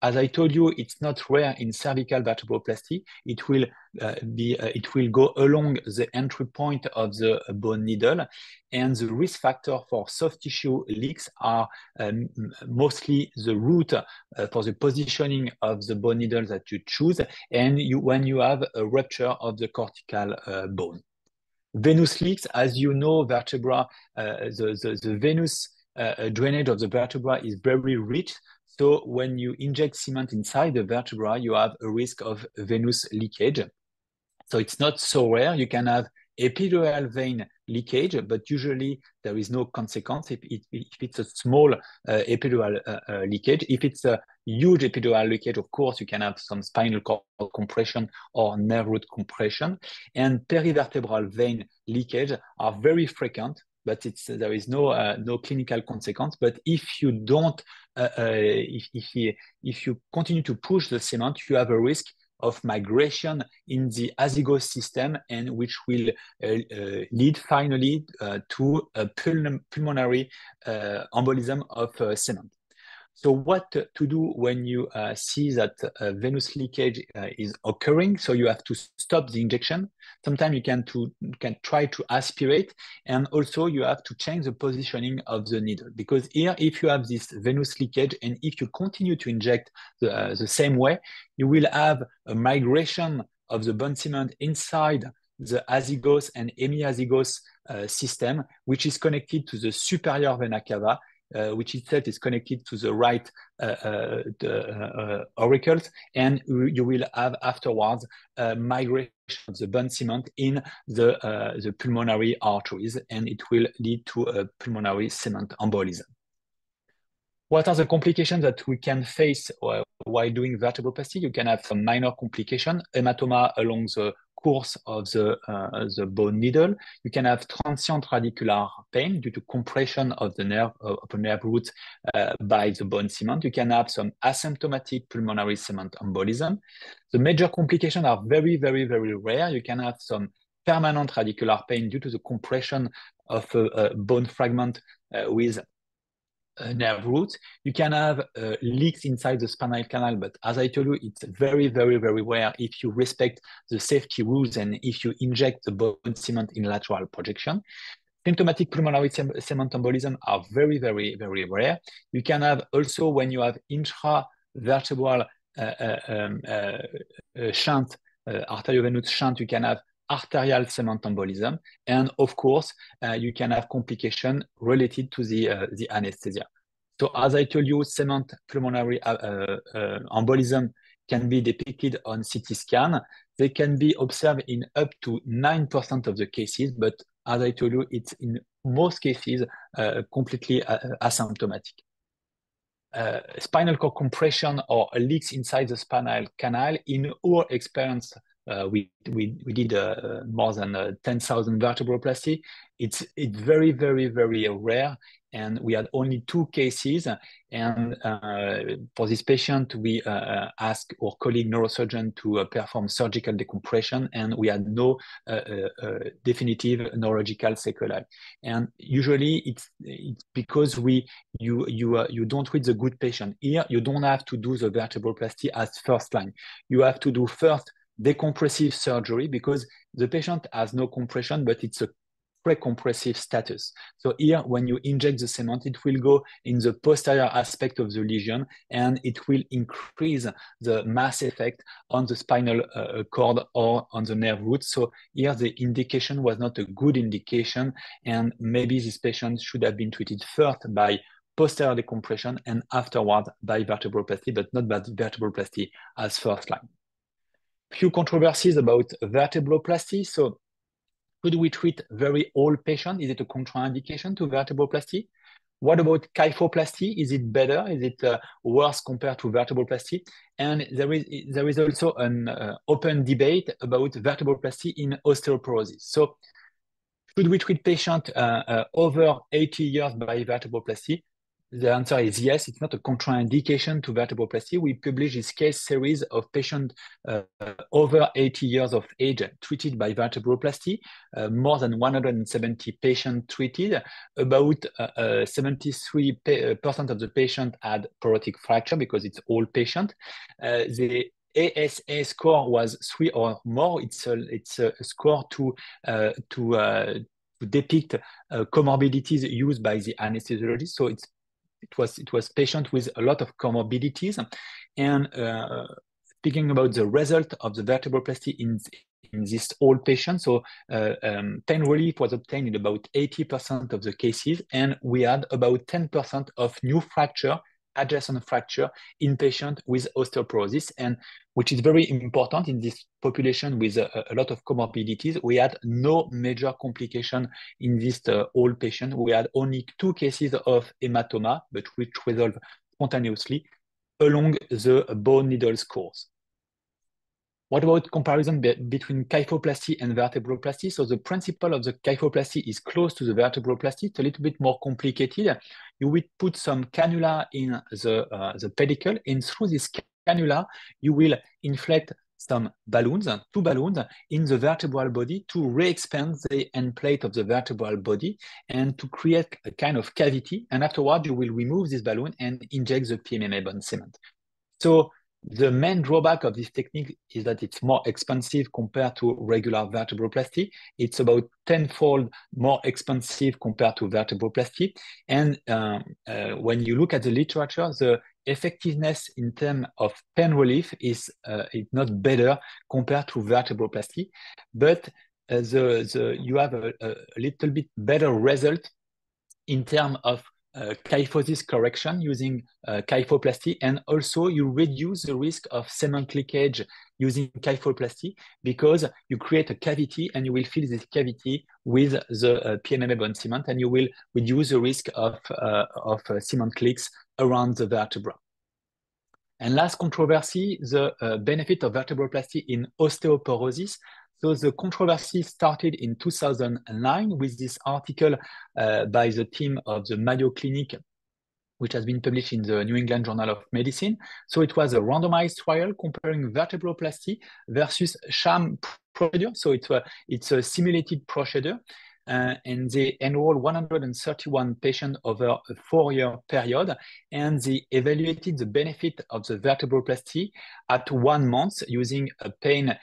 as I told you, it's not rare in cervical vertebroplasty. It will uh, be, uh, it will go along the entry point of the bone needle, and the risk factor for soft tissue leaks are um, mostly the route uh, for the positioning of the bone needle that you choose, and you, when you have a rupture of the cortical uh, bone. Venous leaks, as you know, vertebra, uh, the, the, the venous uh, drainage of the vertebra is very rich. So when you inject cement inside the vertebra, you have a risk of venous leakage. So it's not so rare. You can have epidural vein leakage, but usually there is no consequence if, it, if it's a small uh, epidural uh, uh, leakage. If it's a huge epidural leakage, of course, you can have some spinal cord compression or nerve root compression. And perivertebral vein leakage are very frequent but it's there is no uh, no clinical consequence. But if you don't, uh, uh, if if if you continue to push the cement, you have a risk of migration in the azygos system, and which will uh, uh, lead finally uh, to a pulmonary embolism of cement. So what to do when you uh, see that uh, venous leakage uh, is occurring? So you have to stop the injection. Sometimes you can to can try to aspirate, and also you have to change the positioning of the needle because here, if you have this venous leakage and if you continue to inject the, uh, the same way, you will have a migration of the bone cement inside the azygos and hemiazygos uh, system, which is connected to the superior vena cava uh, which itself is connected to the right uh, uh, the, auricles, and you will have afterwards migration of the bone cement in the, the pulmonary arteries, and it will lead to a pulmonary cement embolism. What are the complications that we can face while doing vertebroplasty? You can have some minor complication, hematoma along the course of the, uh, the bone needle. You can have transient radicular pain due to compression of the nerve of the nerve root uh, by the bone cement. You can have some asymptomatic pulmonary cement embolism. The major complications are very, very, very rare. You can have some permanent radicular pain due to the compression of a, a bone fragment uh, with nerve root. You can have uh, leaks inside the spinal canal, but as I told you, it's very, very, very rare if you respect the safety rules and if you inject the bone cement in lateral projection. Symptomatic pulmonary cement embolism are very, very, very rare. You can have also when you have intravertebral uh, uh, um, uh, uh shunt, uh, arteriovenous shunt, you can have arterial cement embolism. And of course, uh, you can have complication related to the, uh, the anesthesia. So as I told you, cement pulmonary uh, uh, uh embolism can be depicted on CT scan. They can be observed in up to 9% of the cases, but as I told you, it's in most cases completely asymptomatic. Uh, spinal cord compression or leaks inside the spinal canal, in our experience, uh, we, we, we did uh, more than uh, 10,000 vertebroplasty. It's, it's very, very, very rare. And we had only two cases. And uh, for this patient, we uh, uh, asked our colleague neurosurgeon to perform surgical decompression, and we had no definitive neurological sequelae. And usually, it's, it's because we you you you don't treat the good patient. Here, you don't have to do the vertebroplasty as first line. You have to do first decompressive surgery because the patient has no compression, but it's a precompressive status. So here, when you inject the cement, it will go in the posterior aspect of the lesion, and it will increase the mass effect on the spinal uh, cord or on the nerve root. So here, the indication was not a good indication, and maybe this patient should have been treated first by posterior decompression and afterward by vertebroplasty, but not by vertebroplasty as first line. Few controversies about vertebroplasty. So could we treat very old patients? Is it a contraindication to vertebroplasty? What about kyphoplasty? Is it better? Is it uh, worse compared to vertebroplasty? And there is there is also an uh, open debate about vertebroplasty in osteoporosis. So, should we treat patients uh, uh over 80 years by vertebroplasty? The answer is yes. It's not a contraindication to vertebroplasty. We published this case series of patients uh, over 80 years of age treated by vertebroplasty. Uh, more than 170 patients treated. About 73% uh, uh, of the patients had porotic fracture because it's all patient. Uh, the ASA score was three or more. It's a it's a score to uh, to uh, depict uh, comorbidities used by the anesthesiologist. So it's it was it was patient with a lot of comorbidities. And uh, speaking about the result of the vertebroplasty in in this old patient so uh, um, pain relief was obtained in about 80% of the cases and we had about 10% of new fracture adjacent fracture in patient with osteoporosis and which is very important in this population with a, a lot of comorbidities. We had no major complication in this uh, old patient. We had only two cases of hematoma, but which resolved spontaneously along the bone needles course. What about comparison be between kyphoplasty and vertebroplasty? So the principle of the kyphoplasty is close to the vertebroplasty. It's a little bit more complicated. You will put some cannula in the, uh, the pedicle, and through this cannula, you will inflate some balloons, two balloons in the vertebral body to re-expand the end plate of the vertebral body and to create a kind of cavity. And afterward, you will remove this balloon and inject the PMMA bone cement. So the main drawback of this technique is that it's more expensive compared to regular vertebroplasty. It's about tenfold more expensive compared to vertebroplasty. And um, uh, when you look at the literature, the effectiveness in terms of pain relief is, uh, is not better compared to vertebroplasty, but uh, the, the, you have a, a little bit better result in terms of uh, kyphosis correction using uh, kyphoplasty, and also you reduce the risk of cement leakage using kyphoplasty because you create a cavity and you will fill this cavity with the uh, PMMA bone cement, and you will reduce the risk of, uh, of uh, cement leaks around the vertebra. And last controversy, the uh, benefit of vertebroplasty in osteoporosis. So the controversy started in 2009 with this article uh, by the team of the Mayo Clinic, which has been published in the New England Journal of Medicine. So it was a randomized trial comparing vertebroplasty versus sham procedure. So it's a, it's a simulated procedure. Uh, and they enrolled 131 patients over a four-year period, and they evaluated the benefit of the vertebroplasty at one month using a pain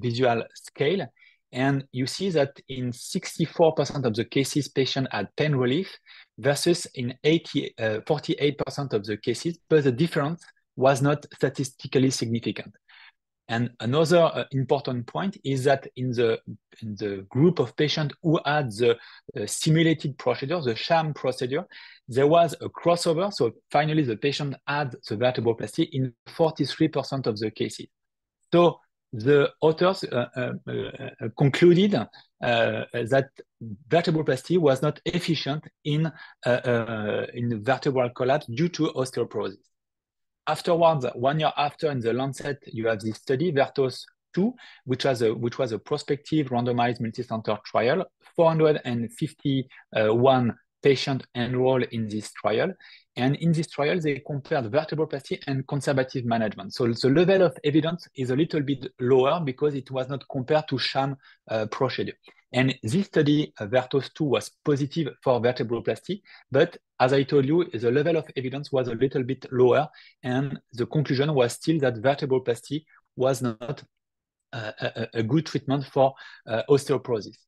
visual scale. And you see that in 64% of the cases, patients had pain relief versus in 80, 48% of the cases, but the difference was not statistically significant. And another uh, important point is that in the, in the group of patients who had the uh, simulated procedure, the sham procedure, there was a crossover. So finally, the patient had the vertebroplasty in 43% of the cases. So the authors uh, uh, uh concluded that vertebroplasty was not efficient in, in vertebral collapse due to osteoporosis. Afterwards, one year after in the Lancet, you have this study, Vertos 2, which was a, which was a prospective randomized multi-center trial, 451 patients enrolled in this trial. And in this trial, they compared vertebroplasty and conservative management. So the level of evidence is a little bit lower because it was not compared to sham uh, procedure. And this study, uh, Vertos 2, was positive for vertebroplasty, but as I told you, the level of evidence was a little bit lower, and the conclusion was still that vertebroplasty was not uh, a, a, good treatment for uh, osteoporosis.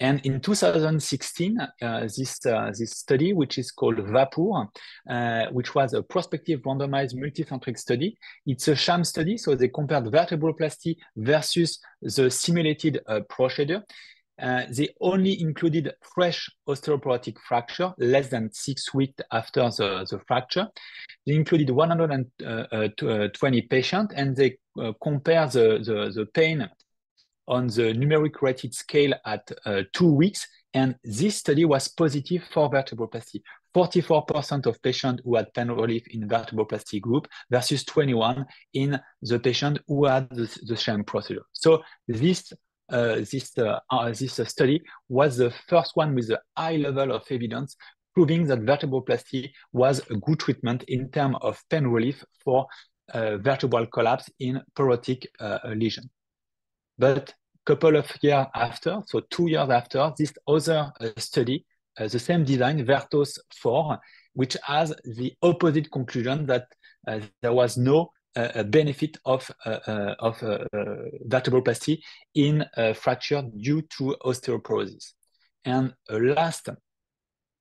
And in 2016, uh, this, uh, this study, which is called VAPOR, uh, which was a prospective randomized multicentric study, it's a sham study. So they compared vertebroplasty versus the simulated uh, procedure. Uh, they only included fresh osteoporotic fracture less than six weeks after the, the fracture. They included 120 patients and they uh, compare the, the, the pain on the numeric rated scale at uh, two weeks. And this study was positive for vertebroplasty. 44% of patients who had pain relief in vertebroplasty group versus 21 in the patient who had the, the sham procedure. So this uh, this uh, uh, this study was the first one with a high level of evidence proving that vertebroplasty was a good treatment in terms of pain relief for uh, vertebral collapse in porotic uh, lesion. But couple of years after, so two years after, this other uh, study, uh, the same design, Vertos 4, which has the opposite conclusion that uh, there was no uh, benefit of, uh, uh, of vertebroplasty in fracture due to osteoporosis. And a last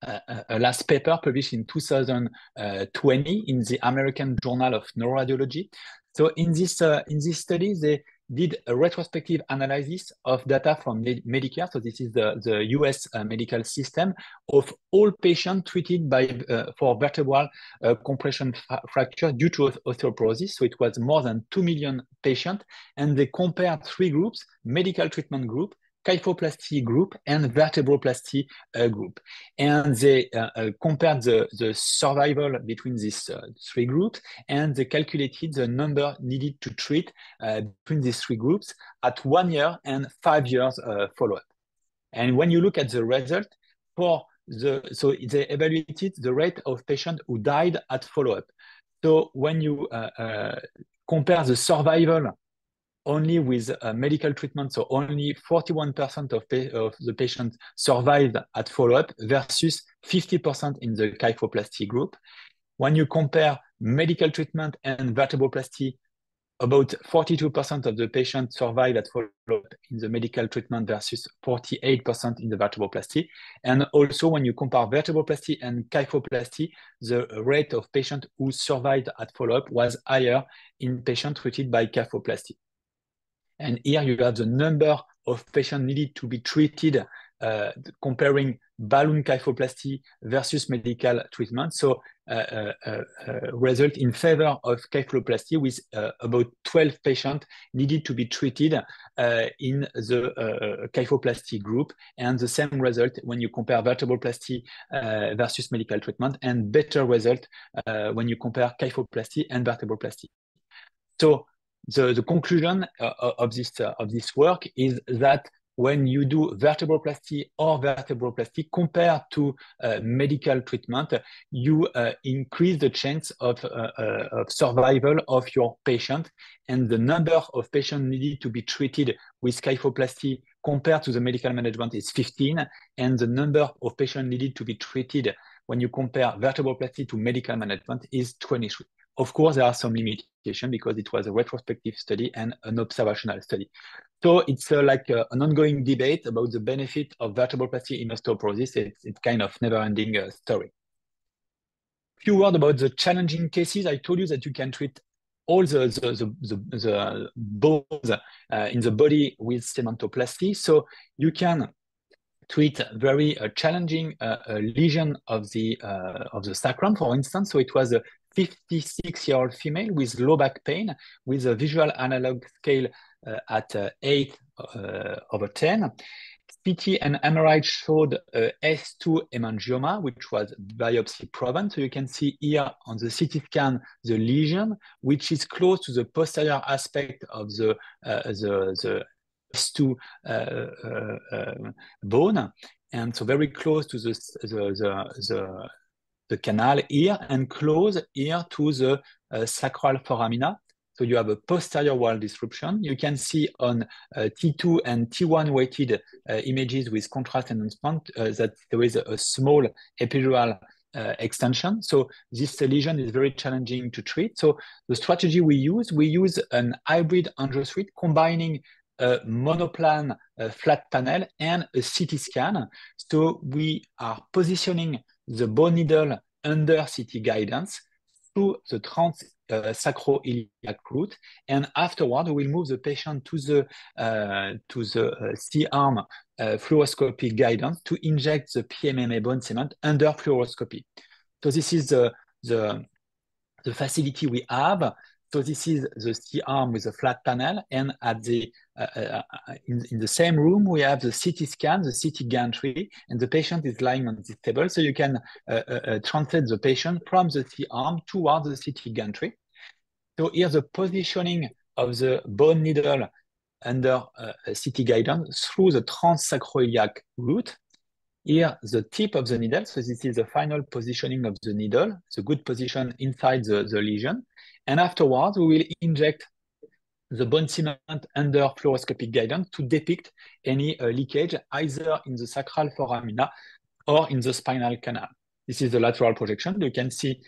a last paper published in 2020 in the American Journal of Neuroradiology. So in this in this study, they did a retrospective analysis of data from Medicare. So this is the, the US uh, medical system of all patients treated by uh, for vertebral uh, compression fracture due to osteoporosis. So it was more than 2 million patients and they compared three groups, medical treatment group, kyphoplasty group and vertebroplasty uh, group. And they uh, uh, compared the, the survival between these uh, three groups and they calculated the number needed to treat uh, between these three groups at one year and five years uh, follow-up. And when you look at the result for the, so they evaluated the rate of patients who died at follow-up. So when you compare the survival only with uh, medical treatment, so only 41% of, of the patients survived at follow-up versus 50% in the kyphoplasty group. When you compare medical treatment and vertebroplasty, about 42% of the patients survived at follow-up in the medical treatment versus 48% in the vertebroplasty. And also when you compare vertebroplasty and kyphoplasty, the rate of patients who survived at follow-up was higher in patients treated by kyphoplasty. And here you have the number of patients needed to be treated uh, comparing balloon kyphoplasty versus medical treatment. So uh, uh, uh, uh result in favor of kyphoplasty with uh, about 12 patients needed to be treated in the kyphoplasty group. And the same result when you compare vertebroplasty versus medical treatment and better result when you compare kyphoplasty and vertebroplasty. So the, the conclusion uh, of this uh, of this work is that when you do vertebroplasty or vertebroplasty compared to uh, medical treatment, you uh, increase the chance of, uh, uh, of, survival of your patient and the number of patients needed to be treated with kyphoplasty compared to the medical management is 15 and the number of patients needed to be treated when you compare vertebroplasty to medical management is 23. Of course, there are some limitations because it was a retrospective study and an observational study. So it's uh, like uh, an ongoing debate about the benefit of vertebroplasty in osteoporosis. It's, it's kind of never-ending uh, story. Few words about the challenging cases. I told you that you can treat all the, the, the, the, the bones uh, in the body with cementoplasty. So you can treat very uh, challenging uh, lesion of the of the sacrum, for instance. So it was a 56-year-old female with low back pain with a visual analog scale uh, at uh, 8 uh, over 10. CT and MRI showed a S2 hemangioma, which was biopsy proven. So you can see here on the CT scan the lesion, which is close to the posterior aspect of the, uh, the, the S2 uh, uh, bone. And so very close to the, the, the, the the canal here and close here to the uh, sacral foramina. So you have a posterior wall disruption. You can see on uh, T2 and T1 weighted uh, images with contrast enhancement uh, that there is a, a small epidural uh, extension. So this lesion is very challenging to treat. So the strategy we use, we use an hybrid angiosuite combining a monoplan a flat panel and a CT scan. So we are positioning the bone needle under CT guidance through the trans uh, sacroiliac route, and afterward we will move the patient to the uh, to the uh, C-arm uh, fluoroscopy guidance to inject the PMMA bone cement under fluoroscopy. So this is the the the facility we have. So this is the C-arm with a flat panel, and at the uh, uh, uh, in, in the same room we have the CT scan, the CT gantry, and the patient is lying on this table. So you can uh, uh, translate the patient from the C-arm towards the CT gantry. So here the positioning of the bone needle under uh, CT guidance through the transsacroiliac route. Here, the tip of the needle, so this is the final positioning of the needle, the good position inside the, the lesion. And afterwards, we will inject the bone cement under fluoroscopic guidance to depict any uh, leakage either in the sacral foramina or in the spinal canal. This is the lateral projection. You can see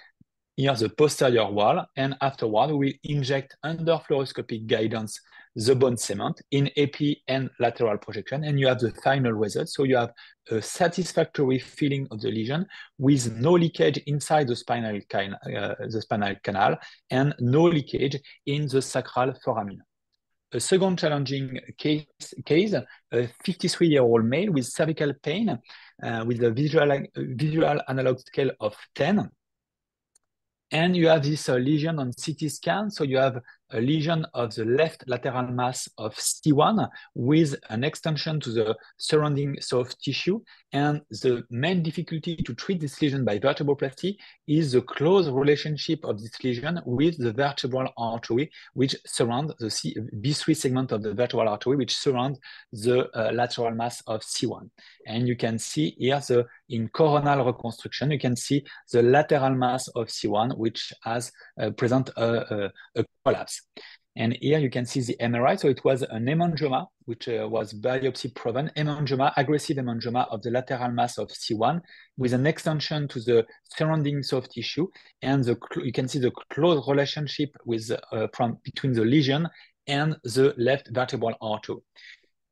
here the posterior wall, and afterward we will inject under fluoroscopic guidance the bone cement in epi and lateral projection, and you have the final result. So you have a satisfactory filling of the lesion with no leakage inside the spinal, uh, the spinal canal and no leakage in the sacral foramina. A second challenging case, case a 53-year-old male with cervical pain uh, with a visual, visual analog scale of 10 and you have this uh, lesion on CT scan. So you have a lesion of the left lateral mass of C1 with an extension to the surrounding soft tissue. And the main difficulty to treat this lesion by vertebroplasty is the close relationship of this lesion with the vertebral artery, which surrounds the C V3 segment of the vertebral artery, which surrounds the uh, lateral mass of C1. And you can see here the in coronal reconstruction, you can see the lateral mass of C1, which has uh, present a, a, a collapse. And here you can see the MRI. So it was an hemangioma, which uh, was biopsy proven hemangioma, aggressive hemangioma of the lateral mass of C1 with an extension to the surrounding soft tissue. And the, you can see the close relationship with uh, from between the lesion and the left vertebral artery.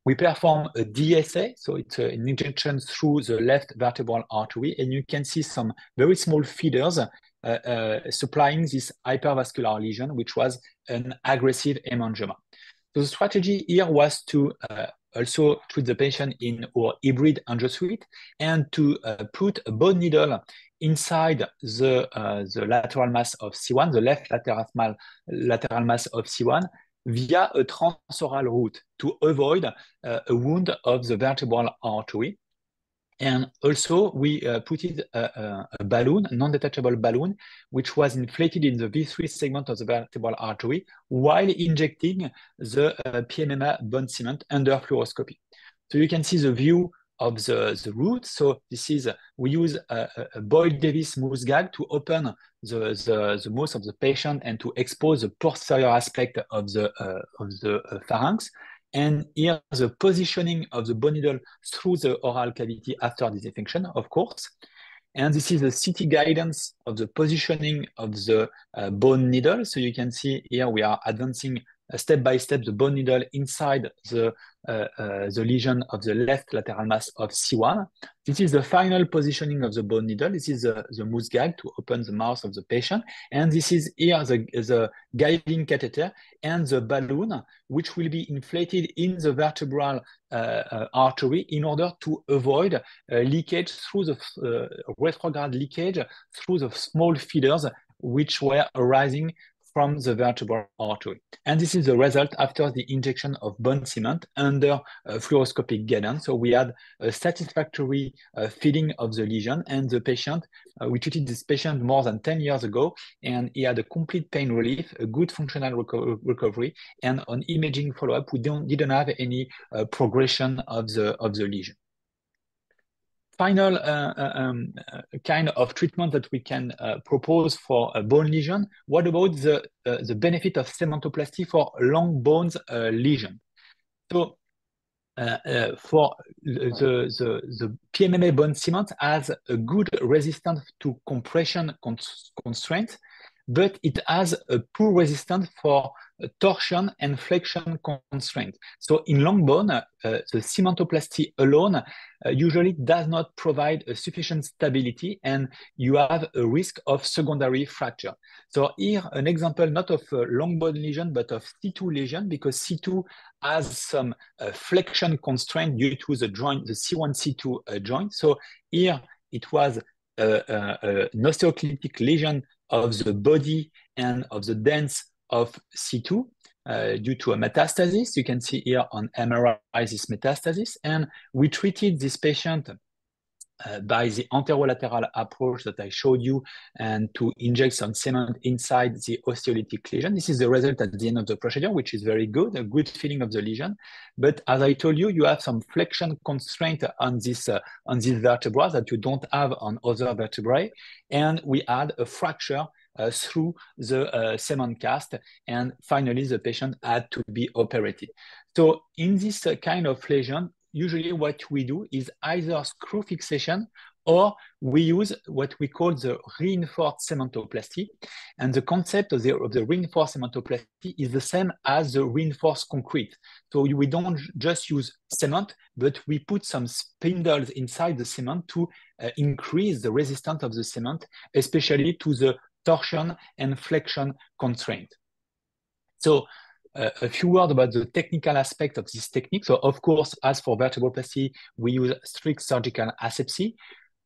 We perform a DSA, so it's an injection through the left vertebral artery, and you can see some very small feeders uh, uh, supplying this hypervascular lesion, which was an aggressive hemangioma. So the strategy here was to uh, also treat the patient in our hybrid angiosuite and to uh, put a bone needle inside the, uh, the lateral mass of C1, the left lateral, lateral mass of C1, via a transoral route to avoid uh, a wound of the vertebral artery. And also, we uh, put it a, a, a balloon, a non-detachable balloon, which was inflated in the V3 segment of the vertebral artery while injecting the uh, PMMA bone cement under fluoroscopy. So you can see the view of the, the root. So this is, we use a, a Boyle-Davis mouth gag to open the, the, the mouth of the patient and to expose the posterior aspect of the, uh, of the uh, pharynx. And here the positioning of the bone needle through the oral cavity after dissection, of course. And this is the CT guidance of the positioning of the uh, bone needle. So you can see here we are advancing uh, step by step the bone needle inside the the lesion of the left lateral mass of C1. This is the final positioning of the bone needle. This is the, the mouth gag to open the mouth of the patient. And this is here the, the guiding catheter and the balloon, which will be inflated in the vertebral uh, uh, artery in order to avoid uh, leakage through the retrograde leakage through the small feeders which were arising from the vertebral artery. And this is the result after the injection of bone cement under uh, fluoroscopic guidance. So we had a satisfactory uh, filling of the lesion and the patient, uh, we treated this patient more than 10 years ago and he had a complete pain relief, a good functional reco recovery and on imaging follow-up, we don't, didn't have any uh, progression of the, of the lesion final uh, uh, um, uh, kind of treatment that we can uh, propose for a bone lesion, what about the, uh, the benefit of cementoplasty for long bones uh, lesion? So for the, the, the PMMA bone cement has a good resistance to compression constraints, but it has a poor resistance for torsion and flexion constraint. So in long bone, uh, the cementoplasty alone uh, usually does not provide a sufficient stability and you have a risk of secondary fracture. So here an example not of long bone lesion but of C2 lesion because C2 has some uh, flexion constraint due to the joint, the C1-C2 uh, joint. So here it was an osteolytic lesion of the body and of the dens of C2 uh, due to a metastasis. You can see here on MRI this metastasis. And we treated this patient uh, by the anterolateral approach that I showed you and to inject some cement inside the osteolytic lesion. This is the result at the end of the procedure, which is very good, a good feeling of the lesion. But as I told you, you have some flexion constraint on this, uh, on this vertebra that you don't have on other vertebrae. And we had a fracture through the uh, cement cast. And finally, the patient had to be operated. So in this uh, kind of lesion, usually what we do is either screw fixation or we use what we call the reinforced cementoplasty. And the concept of the, of the reinforced cementoplasty is the same as the reinforced concrete. So we don't just use cement, but we put some spindles inside the cement to uh, increase the resistance of the cement, especially to the torsion and flexion constraint. So uh, a few words about the technical aspect of this technique. So of course, as for vertebroplasty, we use strict surgical asepsy.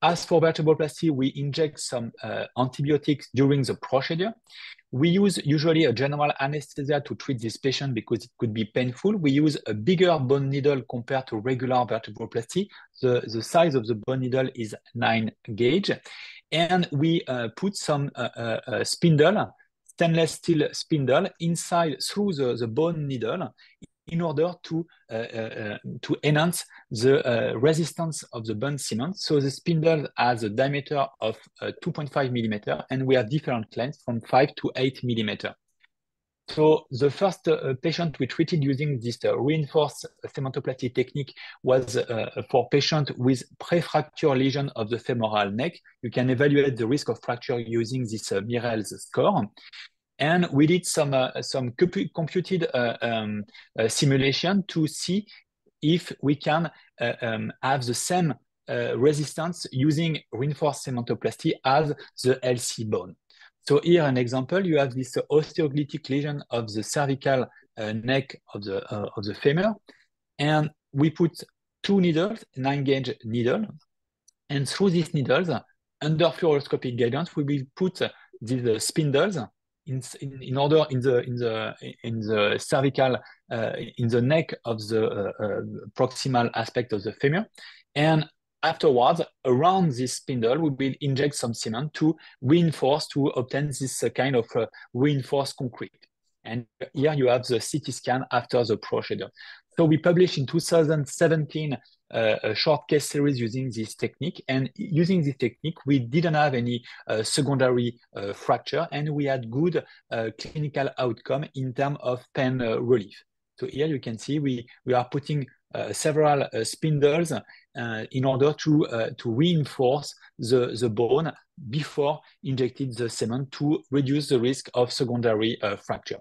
As for vertebroplasty, we inject some uh, antibiotics during the procedure. We use usually a general anesthesia to treat this patient because it could be painful. We use a bigger bone needle compared to regular vertebroplasty. The, the size of the bone needle is 9 gauge. And we uh, put some uh, uh, spindle stainless steel spindle inside through the, the bone needle in order to, uh, uh, to enhance the uh, resistance of the bone cement. So the spindle has a diameter of 2.5 millimeter, and we have different lengths from 5 to 8 millimeter. So the first uh, patient we treated using this uh, reinforced cementoplasty technique was uh, for patient with pre-fracture lesion of the femoral neck. You can evaluate the risk of fracture using this uh, Mirels' score. And we did some uh, some computed uh, um, simulation to see if we can um, have the same resistance using reinforced cementoplasty as the LC bone. So here an example, you have this osteolytic lesion of the cervical uh, neck of the, uh, of the femur. And we put two needles, nine gauge needle. And through these needles, under fluoroscopic guidance, we will put these uh, spindles in, in, in, order in the in the in the cervical uh, in the neck of the uh, uh, proximal aspect of the femur and afterwards, around this spindle, we will inject some cement to reinforce, to obtain this uh, kind of uh, reinforced concrete. And here you have the CT scan after the procedure. So we published in 2017 uh, a short case series using this technique. And using this technique, we didn't have any uh, secondary uh, fracture and we had good uh, clinical outcome in terms of pain relief. So here you can see we, we are putting uh, several uh, spindles uh, in order to, to reinforce the, the bone before injecting the cement to reduce the risk of secondary fracture.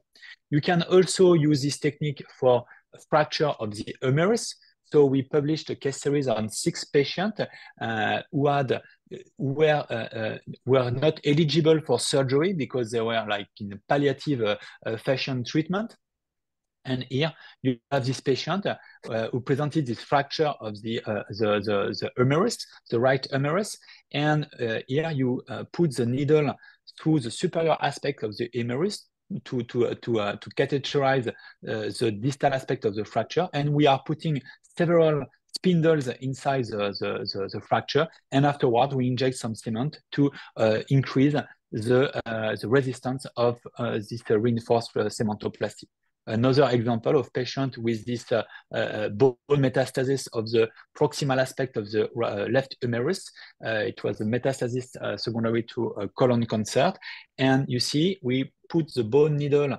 You can also use this technique for fracture of the humerus. So we published a case series on six patients uh, who had were uh, uh, were not eligible for surgery because they were like in palliative fashion treatment. And here you have this patient uh, who presented this fracture of the, uh, the, the, the, humerus, the right humerus. And uh, here you uh, put the needle through the superior aspect of the humerus to, to, uh, to, uh, to catheterize the distal aspect of the fracture. And we are putting several spindles inside the, the, the, fracture. And afterward, we inject some cement to increase the, the resistance of this reinforced cementoplasty another example of patient with this uh, uh, bone metastasis of the proximal aspect of the uh, left humerus. Uh, it was a metastasis uh, secondary to a colon cancer. And you see, we put the bone needle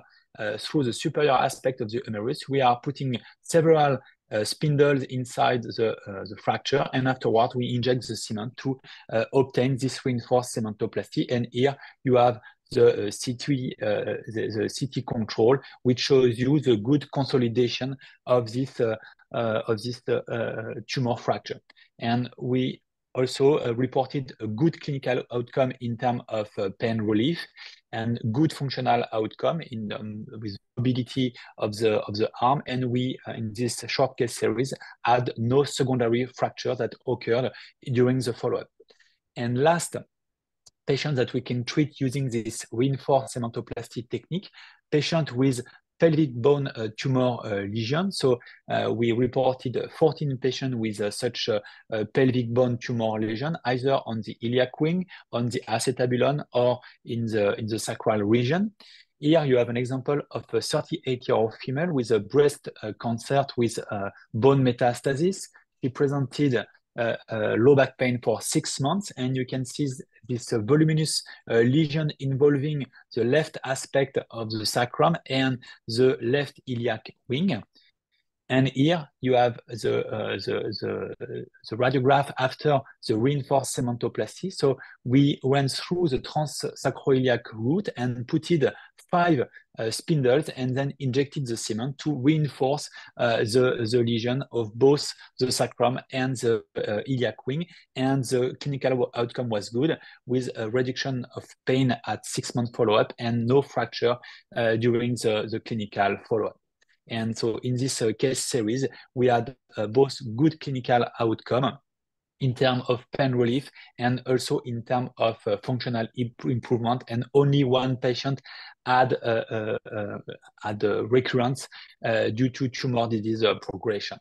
through the superior aspect of the humerus. We are putting several uh, spindles inside the, uh, the fracture and afterward we inject the cement to uh, obtain this reinforced cementoplasty and here you have the CT, the, the CT control, which shows you the good consolidation of this of this tumor fracture. And we also uh, reported a good clinical outcome in terms of uh, pain relief and good functional outcome in um, with mobility of the of the arm. And we uh, in this short case series had no secondary fracture that occurred during the follow-up. And last, patients that we can treat using this reinforced cementoplasty technique, patient with pelvic bone uh, tumor uh, lesion. So uh, we reported 14 patients with such a pelvic bone tumor lesion, either on the iliac wing, on the acetabulum, or in the, in the sacral region. Here you have an example of a 38-year-old female with a breast cancer with bone metastasis. She presented uh, uh, low back pain for six months, and you can see this uh, voluminous lesion involving the left aspect of the sacrum and the left iliac wing. And here you have the, uh, the, the, the, radiograph after the reinforced cementoplasty. So we went through the transsacroiliac route and putted five uh, spindles and then injected the cement to reinforce uh, the, the lesion of both the sacrum and the uh, iliac wing. And the clinical outcome was good with a reduction of pain at six month follow-up and no fracture uh, during the, the clinical follow-up. And so in this uh, case series, we had uh, both good clinical outcome in terms of pain relief and also in terms of uh, functional imp improvement. And only one patient had, uh, uh, uh had a recurrence due to tumor disease progression.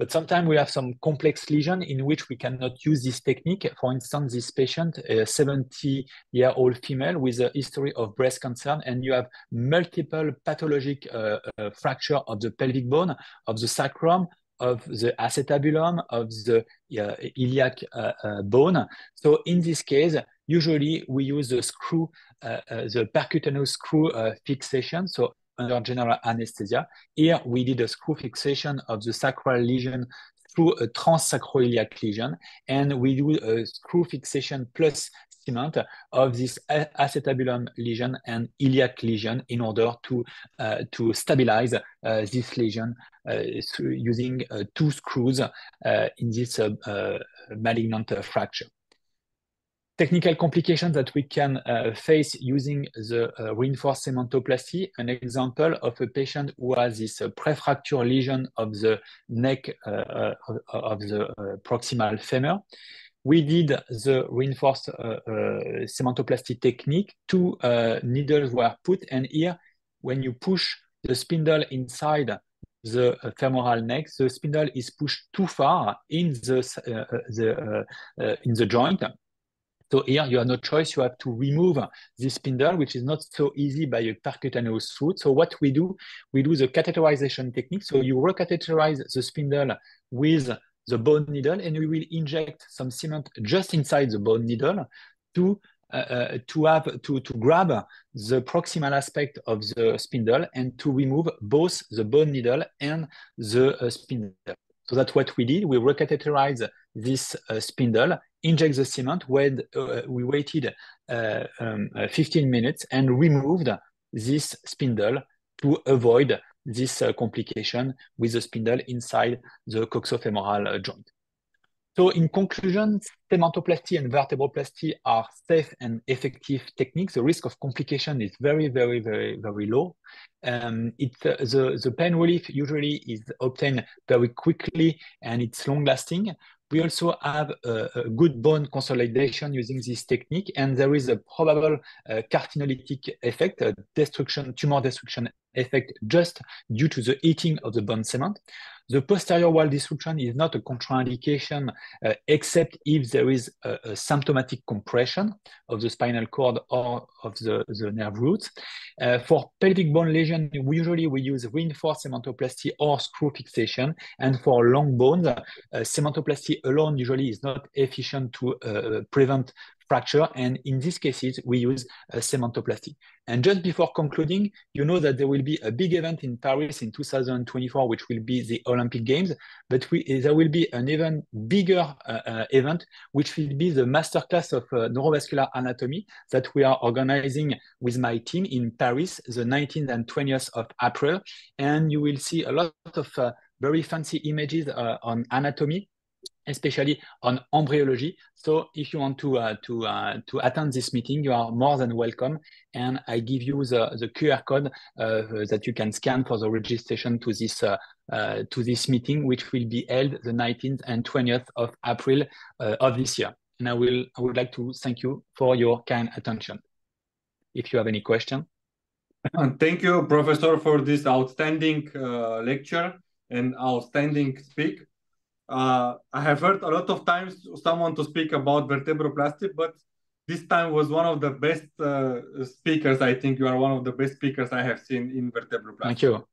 But sometimes we have some complex lesion in which we cannot use this technique. For instance, this patient, a 70-year-old female with a history of breast cancer, and you have multiple pathologic uh, uh, fracture of the pelvic bone, of the sacrum, of the acetabulum, of the uh, iliac uh, uh, bone. So in this case, usually we use the screw, uh, the percutaneous screw fixation. So under general anesthesia. Here we did a screw fixation of the sacral lesion through a transsacroiliac lesion, and we do a screw fixation plus cement of this acetabulum lesion and iliac lesion in order to uh, to stabilize uh, this lesion uh, using uh, two screws uh, in this uh, malignant fracture technical complications that we can uh, face using the uh, reinforced cementoplasty. An example of a patient who has this uh, prefracture lesion of the neck uh, uh, of the uh, proximal femur. We did the reinforced cementoplasty technique. Two needles were put, and here, when you push the spindle inside the femoral neck, the spindle is pushed too far in the, the in the joint, so here you have no choice. You have to remove this spindle, which is not so easy by a percutaneous route. So what we do, we do the catheterization technique. So you recatheterize the spindle with the bone needle, and we will inject some cement just inside the bone needle to uh, uh, to have to to grab the proximal aspect of the spindle and to remove both the bone needle and the uh, spindle. So that's what we did. We recatheterize this uh, spindle, inject the cement. When uh, we waited uh, um, uh, 15 minutes and removed this spindle to avoid this uh, complication with the spindle inside the coxofemoral uh, joint. So in conclusion, cementoplasty and vertebroplasty are safe and effective techniques. The risk of complication is very, very, very, very low. Um, it, uh, the, the pain relief usually is obtained very quickly and it's long lasting. We also have a, a, good bone consolidation using this technique, and there is a probable uh, carcinolytic effect, destruction, tumor destruction effect just due to the heating of the bone cement. The posterior wall disruption is not a contraindication uh, except if there is a, a, symptomatic compression of the spinal cord or of the, the nerve roots. Uh, for pelvic bone lesion, usually we use reinforced cementoplasty or screw fixation. And for long bones, uh, cementoplasty alone usually is not efficient to uh, prevent fracture. And in these cases, we use a cementoplasty. And just before concluding, you know that there will be a big event in Paris in 2024, which will be the Olympic Games. But we, there will be an even bigger uh, uh, event, which will be the masterclass of uh, neurovascular anatomy that we are organizing with my team in Paris, the 19th and 20th of April. And you will see a lot of uh, very fancy images uh, on anatomy especially on embryology. So if you want to uh, to uh, to attend this meeting, you are more than welcome. And I give you the, the QR code uh, that you can scan for the registration to this uh, uh, to this meeting, which will be held the 19th and 20th of April uh, of this year. And I will I would like to thank you for your kind attention. If you have any question. Thank you, Professor, for this outstanding lecture and outstanding speak. Uh, I have heard a lot of times someone to speak about vertebroplasty, but this time was one of the best uh, speakers. I think you are one of the best speakers I have seen in vertebroplasty. Thank you.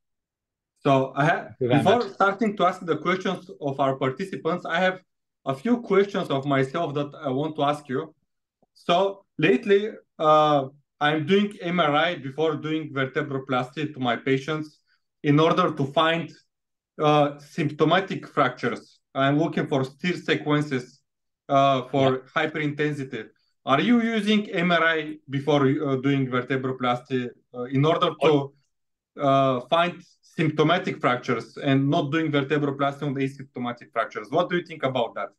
So I have, before much. starting to ask the questions of our participants, I have a few questions of myself that I want to ask you. So lately, uh, I'm doing MRI before doing vertebroplasty to my patients in order to find uh, symptomatic fractures I'm looking for STIR sequences uh, for yeah. hyperintensity. Are you using MRI before uh, doing vertebroplasty uh, in order to uh, find symptomatic fractures and not doing vertebroplasty on the asymptomatic fractures? What do you think about that?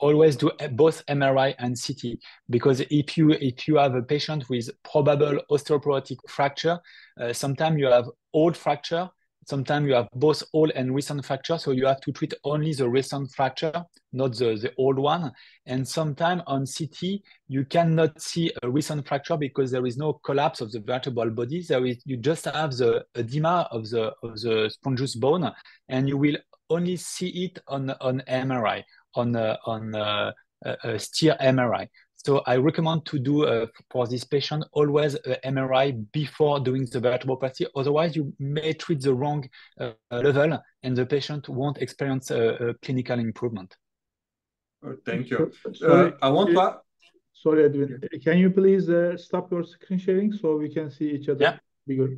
always do both MRI and CT because if you if you have a patient with probable osteoporotic fracture, uh, sometimes you have old fracture sometimes you have both old and recent fracture, so you have to treat only the recent fracture, not the, the old one. And sometimes on CT, you cannot see a recent fracture because there is no collapse of the vertebral body. There is, you just have the edema of the, of the spongious bone, and you will only see it on, on MRI, on, uh, on uh, a STIR MRI. So I recommend to do uh, for this patient always a MRI before doing the vertebroplasty. Otherwise, you may treat the wrong uh, level and the patient won't experience a, a clinical improvement. Oh, thank you. Sorry, uh, I want to... Sorry, Edwin. Can you please uh, stop your screen sharing so we can see each other yeah. bigger?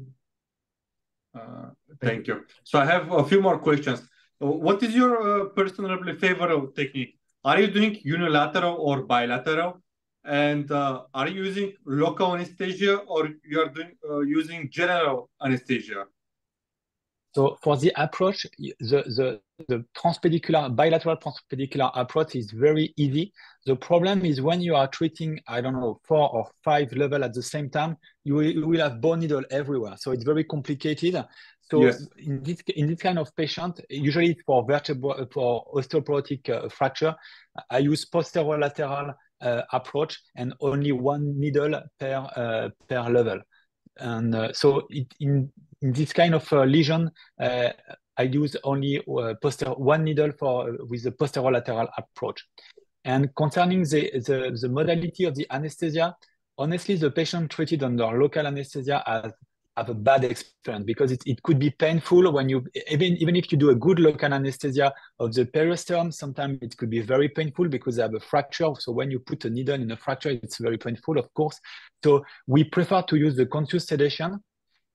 Uh, thank you. So I have a few more questions. What is your uh, personally favorite technique? Are you doing unilateral or bilateral? And uh, are you using local anesthesia or you are doing uh, using general anesthesia? So for the approach, the, the, the transpedicular, bilateral transpedicular approach is very easy. The problem is when you are treating, I don't know, four or five level at the same time, you will, you will have bone needle everywhere. So it's very complicated. So yes. in this in this kind of patient, usually for vertebral for osteoporotic uh, fracture, I use posterolateral Uh, approach and only one needle per uh, per level. And uh, so it, in, in this kind of uh, lesion, uh, I use only poster one needle for with the posterolateral approach. And concerning the, the, the modality of the anesthesia, honestly, the patient treated under local anesthesia has have a bad experience because it, it could be painful when you even even if you do a good local anesthesia of the periosteum sometimes it could be very painful because they have a fracture. So when you put a needle in a fracture it's very painful of course. So we prefer to use the conscious sedation.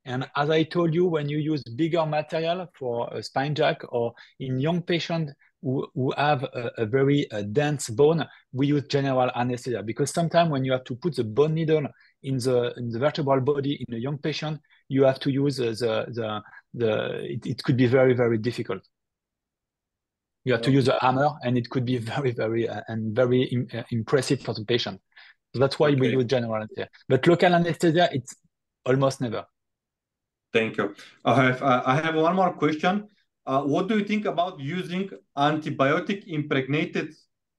And as I told you, when you use bigger material for a spine jack or in young patients who, who have a, a very uh, dense bone, we use general anesthesia because sometimes when you have to put the bone needle in the in the vertebral body in a young patient, you have to use uh, the the the. It, it, could be very very difficult. You have to use a hammer, and it could be very very uh, and very Im uh, impressive for the patient. So that's why okay. we use general anesthesia. But local anesthesia, it's almost never. Thank you. I have uh, I have one more question. Uh, what do you think about using antibiotic impregnated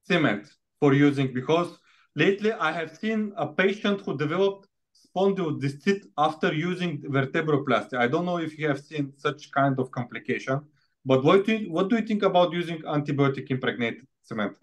cement for using? Because lately I have seen a patient who developed spondylodiscite after using vertebroplasty. I don't know if you have seen such kind of complication, but what do you, what do you think about using antibiotic impregnated cement?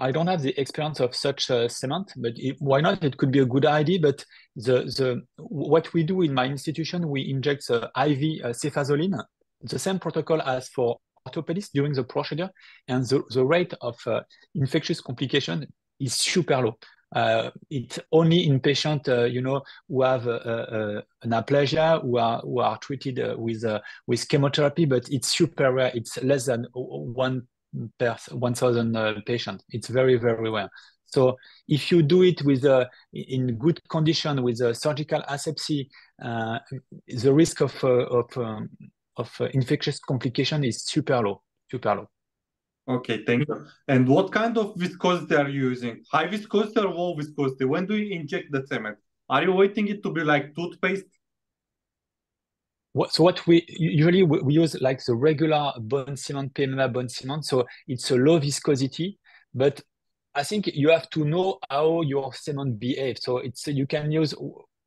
I don't have the experience of such uh, cement, but it, why not? It could be a good idea. But the the what we do in my institution, we inject uh, IV uh, cefazolin, the same protocol as for orthopedists during the procedure, and the, the rate of uh, infectious complication is super low. Uh, it's only in patients, uh, you know, who have uh, uh an aplasia, who are who are treated uh, with uh, with chemotherapy, but it's super rare. It's less than one per one thousand patients. It's very very rare. So if you do it with a in good condition with a surgical asepsy, the risk of of um, of infectious complication is super low, super low. Okay, thank you. And what kind of viscosity are you using? High viscosity or low viscosity? When do you inject the cement? Are you waiting it to be like toothpaste? What, so what we usually we, we use like the regular bone cement, PMMA bone cement. So it's a low viscosity, but I think you have to know how your cement behaves. So it's you can use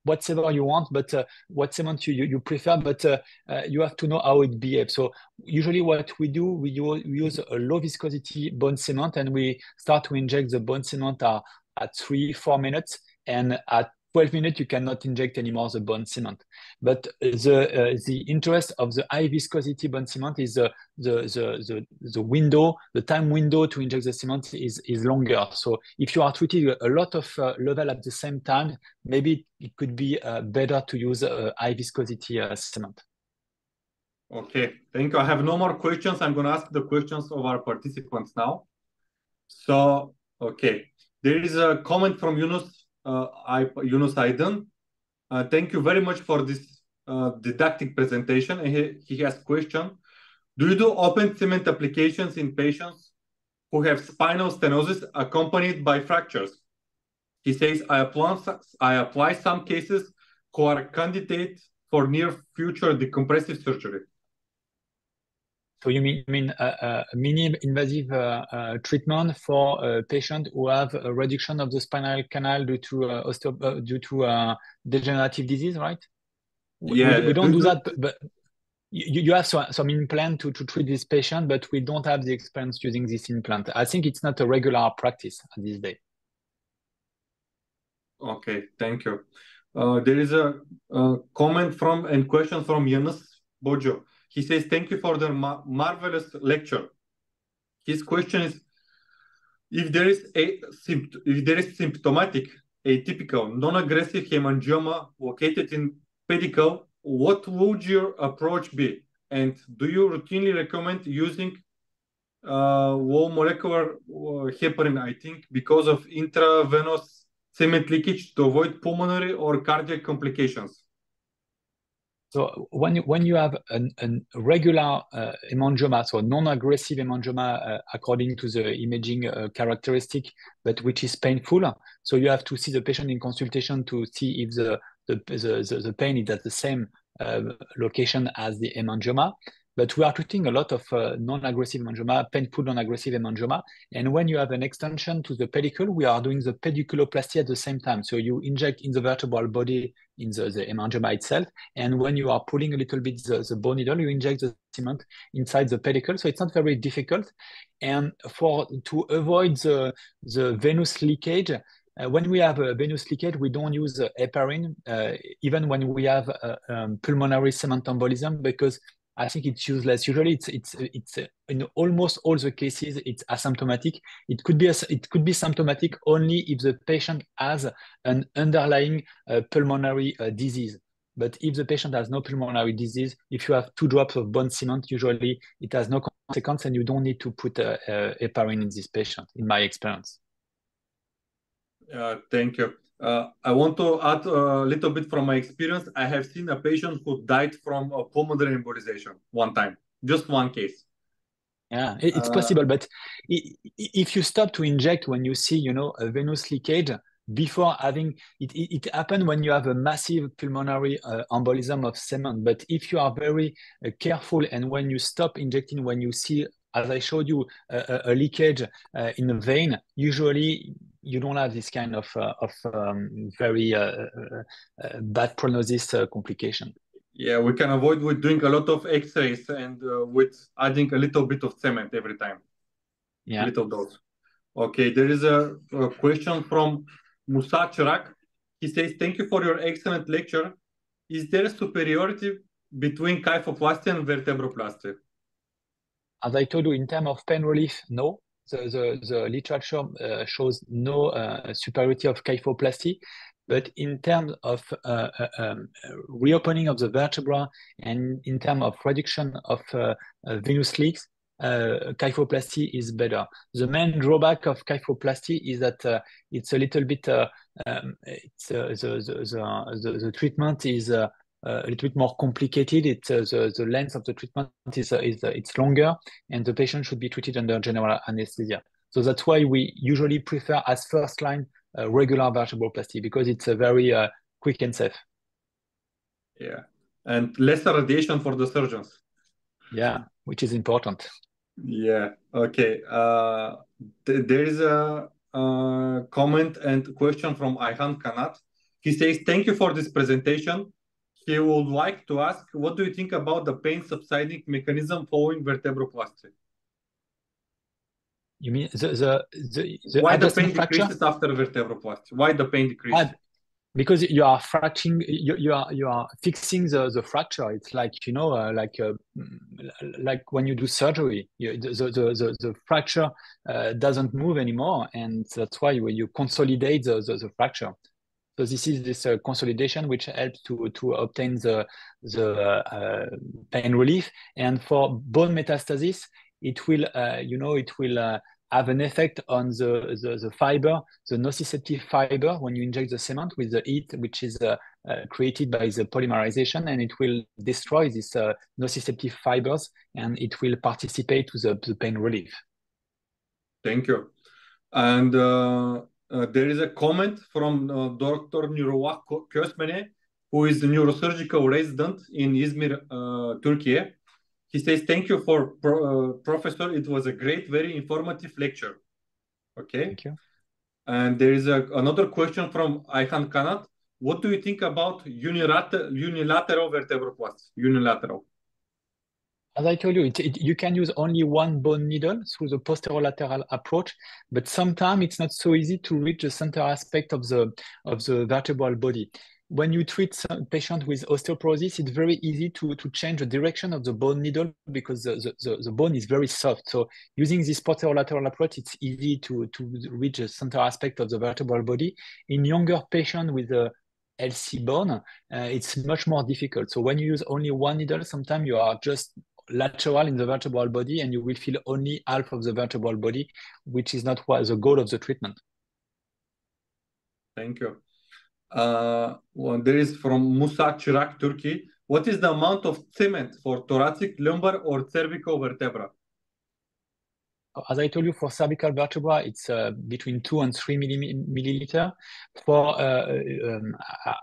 whatever you want, but uh, what cement you, you, you prefer, but uh, uh, you have to know how it behaves. So usually what we do, we, we use a low viscosity bone cement and we start to inject the bone cement at, at three, four minutes. And at 12 minutes, you cannot inject anymore the bone cement. But the uh, the interest of the high viscosity bone cement is the, the, the, the, the window, the time window to inject the cement is, is longer. So if you are treating a lot of uh, level at the same time, maybe it could be uh, better to use a high viscosity uh, cement. Okay, thank you. I have no more questions. I'm going to ask the questions of our participants now. So, okay, there is a comment from Yunus uh, I, Yunus Aydın. Uh, thank you very much for this uh, didactic presentation. And he, he has a question. Do you do open cement applications in patients who have spinal stenosis accompanied by fractures? He says, I apply, I apply some cases who are candidates for near future decompressive surgery. So you mean, mean a, a mini invasive uh, uh, treatment for a patient who have a reduction of the spinal canal due to uh, osteo uh, due to uh, degenerative disease, right? Yeah, we, we don't do that, but, you, you have some, some implant to, to treat this patient, but we don't have the experience using this implant. I think it's not a regular practice at this day. Okay, thank you. Uh, there is a, a, comment from and question from Yannis Bojo. He says, thank you for the ma marvelous lecture. His question is, if there is a if there is symptomatic, atypical, non-aggressive hemangioma located in pedicle, what would your approach be? And do you routinely recommend using uh, low molecular uh, heparin, I think, because of intravenous cement leakage to avoid pulmonary or cardiac complications? So when you, when you have an, an regular uh, hemangioma, so non-aggressive hemangioma uh, according to the imaging uh, characteristic, but which is painful, so you have to see the patient in consultation to see if the the, the, the pain is at the same uh, location as the hemangioma. But we are treating a lot of uh, non-aggressive hemangioma, painful non-aggressive hemangioma. And when you have an extension to the pedicle, we are doing the pediculoplasty at the same time. So you inject in the vertebral body in the, the hemangioma itself. And when you are pulling a little bit the, the bone needle, you inject the cement inside the pedicle. So it's not very difficult. And for to avoid the, the venous leakage, uh, when we have a venous leakage, we don't use heparin, uh, even when we have uh, um, pulmonary cement embolism, because I think it's useless. Usually, it's it's it's in almost all the cases it's asymptomatic. It could be it could be symptomatic only if the patient has an underlying uh, pulmonary uh, disease. But if the patient has no pulmonary disease, if you have two drops of bone cement, usually it has no consequence, and you don't need to put a, a heparin in this patient. In my experience. Uh, thank you. Uh, I want to add a little bit from my experience. I have seen a patient who died from a pulmonary embolization one time, just one case. Yeah, it's uh, possible, but if you stop to inject when you see, you know, a venous leakage before having it, it, it happened when you have a massive pulmonary uh, embolism of cement. But if you are very uh, careful and when you stop injecting, when you see as I showed you, a, a leakage uh, in the vein, usually you don't have this kind of uh, of um, very uh, uh, uh bad prognosis uh, complication. Yeah, we can avoid with doing a lot of X-rays and with adding a little bit of cement every time. Yeah, little dose. Okay, there is a, a question from Musa Chirac. He says, "Thank you for your excellent lecture. Is there a superiority between kyphoplasty and vertebroplasty?" As I told you, in terms of pain relief, no. The, the, the literature uh, shows no uh, superiority of kyphoplasty. But in terms of uh, uh um, reopening of the vertebra and in terms of reduction of uh, venous leaks, uh, kyphoplasty is better. The main drawback of kyphoplasty is that uh, it's a little bit, uh, um, it's, uh, the, the, the, the, treatment is uh, a little bit more complicated. It, uh, the, the length of the treatment is, uh, is uh, it's longer and the patient should be treated under general anesthesia. So that's why we usually prefer as first line uh, regular vertebroplasty because it's a very quick and safe. Yeah, and lesser radiation for the surgeons. Yeah, which is important. Yeah. Okay. Uh, th there is a, a, comment and question from Ayhan Kanat. He says, "Thank you for this presentation. He would like to ask, what do you think about the pain subsiding mechanism following vertebroplasty?" You mean the the the, the why the pain fracture? decreases after vertebroplasty? Why the pain decreases? because you are fracturing you, you are you are fixing the, the fracture it's like you know uh, like uh, like when you do surgery you, the, the, the, the fracture uh, doesn't move anymore and that's why you, you consolidate the, the, the fracture so this is this uh, consolidation which helps to to obtain the the uh, pain relief and for bone metastasis it will uh, you know it will have an effect on the, the, the, fiber, the nociceptive fiber, when you inject the cement with the heat, which is uh, uh, created by the polymerization, and it will destroy these uh, nociceptive fibers, and it will participate to the, the pain relief. Thank you. And uh, uh, there is a comment from uh, Dr. Nurullah Kösmene, who is a neurosurgical resident in Izmir, Turkey he says, thank you for pro, uh, professor. It was a great, very informative lecture. Okay. Thank you. And there is a, another question from Ayhan Kanat. What do you think about unilateral, unilateral vertebroplasty? Unilateral. As I told you, it, it, you can use only one bone needle through the posterolateral approach, but sometimes it's not so easy to reach the center aspect of the of the vertebral body when you treat a patient with osteoporosis, it's very easy to, to change the direction of the bone needle because the, the, the bone is very soft. So using this posterolateral approach, it's easy to, to reach the center aspect of the vertebral body. In younger patients with a LC bone, uh, it's much more difficult. So when you use only one needle, sometimes you are just lateral in the vertebral body and you will feel only half of the vertebral body, which is not what the goal of the treatment. Thank you. Uh, well, there is from Musa Chirac, Turkey. What is the amount of cement for thoracic, lumbar, or cervical vertebra? As I told you, for cervical vertebra, it's uh, between two and three milliliter. For uh, um,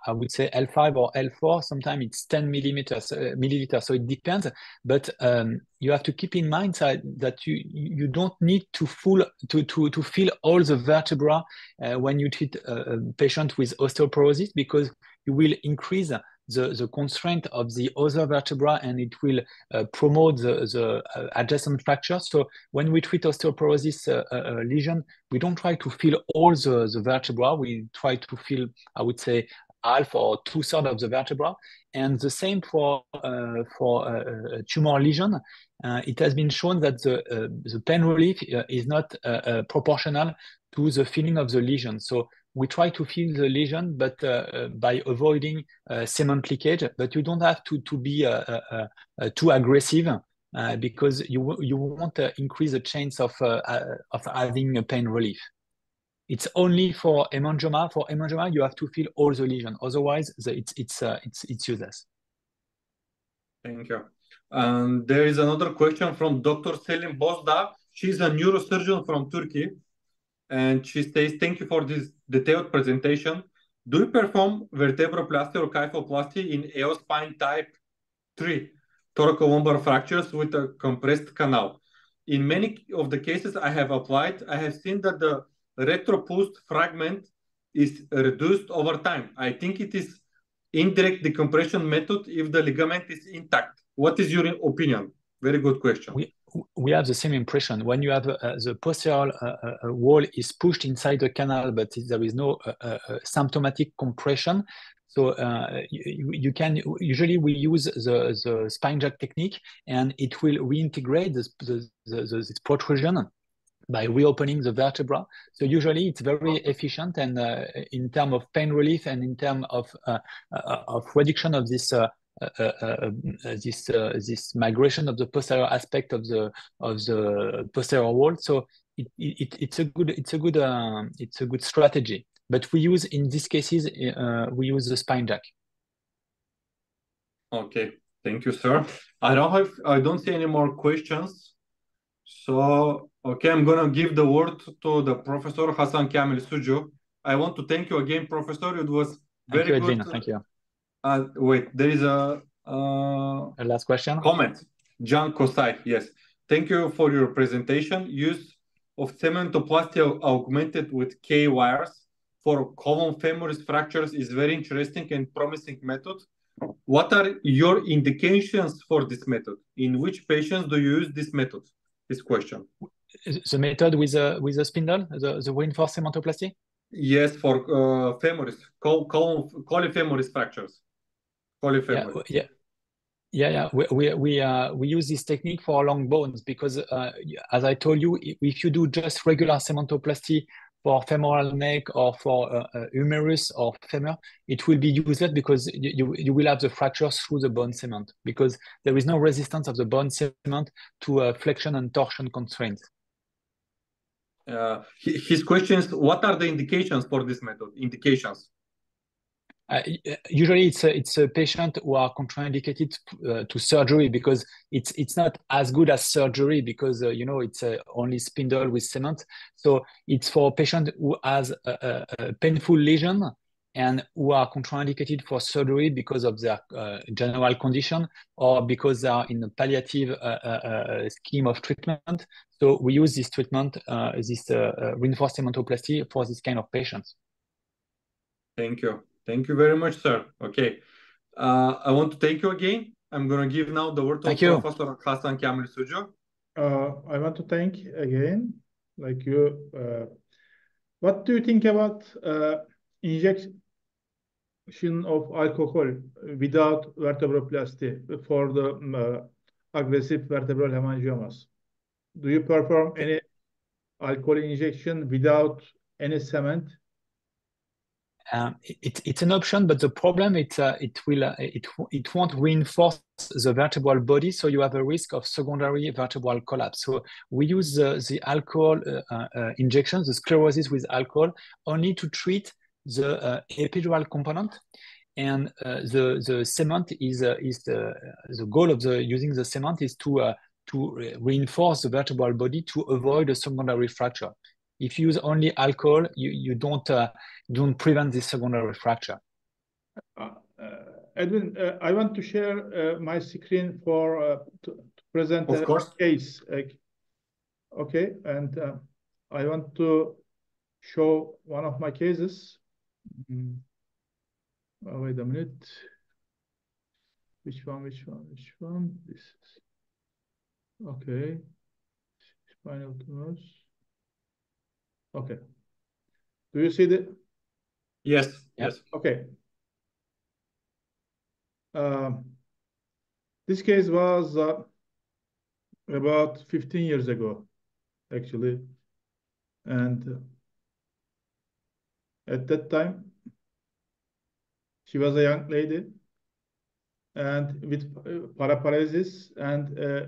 I would say L5 or L4, sometimes it's 10 millimeters uh, milliliter. So it depends, but um, you have to keep in mind that, you you don't need to full to to to fill all the vertebra uh, when you treat a patient with osteoporosis because you will increase the, the constraint of the other vertebra and it will uh, promote the, the uh, adjacent fracture. So when we treat osteoporosis uh, uh, uh, lesion, we don't try to fill all the, the vertebra. We try to fill, I would say, half or two thirds of the vertebra. And the same for uh, for tumor lesion. it has been shown that the the pain relief is not proportional to the filling of the lesion. So we try to fill the lesion, but uh, uh, by avoiding uh, cement leakage. But you don't have to to be too aggressive because you you won't increase the chance of of having a pain relief. It's only for hemangioma. For hemangioma, you have to fill all the lesion. Otherwise, the, it's it's uh, it's it's useless. Thank you. And there is another question from Dr. Selim Bozda. She's a neurosurgeon from Turkey and she says, thank you for this detailed presentation. Do you perform vertebroplasty or kyphoplasty in AO spine type 3 thoracolumbar fractures with a compressed canal? In many of the cases I have applied, I have seen that the retropulsed fragment is reduced over time. I think it is indirect decompression method if the ligament is intact. What is your opinion? Very good question. We, we have the same impression when you have uh, the posterior uh, uh, wall is pushed inside the canal, but there is no uh, uh, uh, symptomatic compression. So you, you, can usually we use the, the spine jack technique, and it will reintegrate the, the, the, the protrusion by reopening the vertebra. So usually it's very efficient and uh, in terms of pain relief and in terms of uh, uh, of reduction of this uh, uh, uh, Uh, uh, uh, this this migration of the posterior aspect of the of the posterior wall. So it, it it's a good it's a good um, it's a good strategy. But we use in these cases we use the spine jack. Okay, thank you, sir. I don't have I don't see any more questions. So, okay, I'm going to give the word to the Professor Hasan Kamil Sucu. I want to thank you again, Professor. It was very thank you, good. Thank you. Uh, wait, there is a, uh, a last question. Comment. John Kosai, yes. Thank you for your presentation. Use of cementoplasty augmented with K wires for common femoris fractures is very interesting and promising method. What are your indications for this method? In which patients do you use this method? this question. The method with a with a spindle, the, the reinforced cementoplasty? Yes, for uh, femoris, col col colifemoris fractures. Colifemoris. Yeah, yeah, yeah. We we we, uh, we use this technique for long bones because, uh, as I told you, if you do just regular cementoplasty for femoral neck or for uh, uh, humerus or femur, it will be useless because you, you will have the fractures through the bone cement because there is no resistance of the bone cement to uh, flexion and torsion constraints. Uh, his question is, what are the indications for this method? Indications. Uh, usually it's a, it's a patient who are contraindicated uh, to surgery because it's it's not as good as surgery because uh, you know it's uh, only spindle with cement. So it's for a patient who has a, a, painful lesion and who are contraindicated for surgery because of their uh, general condition or because they are in a palliative uh, scheme of treatment. So we use this treatment this reinforced cementoplasty for this kind of patients. Thank you Thank you very much, sir. Okay. Uh, I want to thank you again. I'm going to give now the word to thank Professor you. Hasan Kamil Sucu. Uh, I want to thank again, like you. Uh, what do you think about uh, injection of alcohol without vertebroplasty for the um, uh, aggressive vertebral hemangiomas? Do you perform any alcohol injection without any cement um, it, it's an option, but the problem it uh, it will uh, it it won't reinforce the vertebral body, so you have a risk of secondary vertebral collapse. So we use the the alcohol uh, uh, uh injections, the sclerosis with alcohol, only to treat the uh, epidural component, and the the cement is is the the goal of the using the cement is to to reinforce the vertebral body to avoid a secondary fracture. If you use only alcohol, you, you don't uh, don't prevent this secondary fracture. Uh, uh, Edwin, uh, I want to share uh, my screen for uh, to, to, present of a course. case. okay, and I want to show one of my cases. Mm. Oh, wait a minute. Which one? Which one? Which one? This is okay. Spinal tumors. Okay. Do you see the? Yes. Yes. Okay. Um, this case was uh, about 15 years ago, actually. And uh, at that time, she was a young lady and with uh, paraparesis and uh,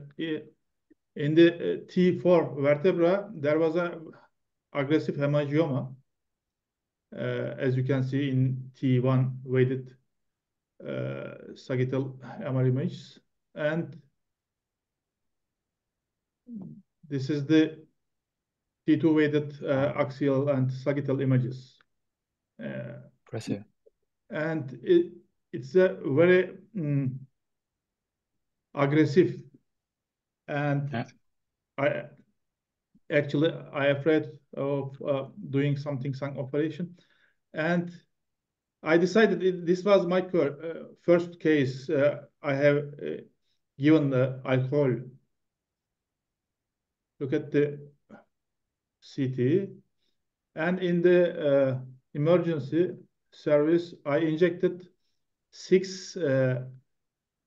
in the uh, T4 vertebra, there was a aggressive hemangioma, uh, as you can see in T1 weighted uh, sagittal MR images. And this is the T2 weighted uh, axial and sagittal images. Impressive. And it, it's a very um, aggressive and yeah. I actually I afraid of uh, doing something some operation, and I decided it, this was my uh, first case uh, I have uh, given the alcohol. Look at the CT, and in the uh, emergency service I injected six uh,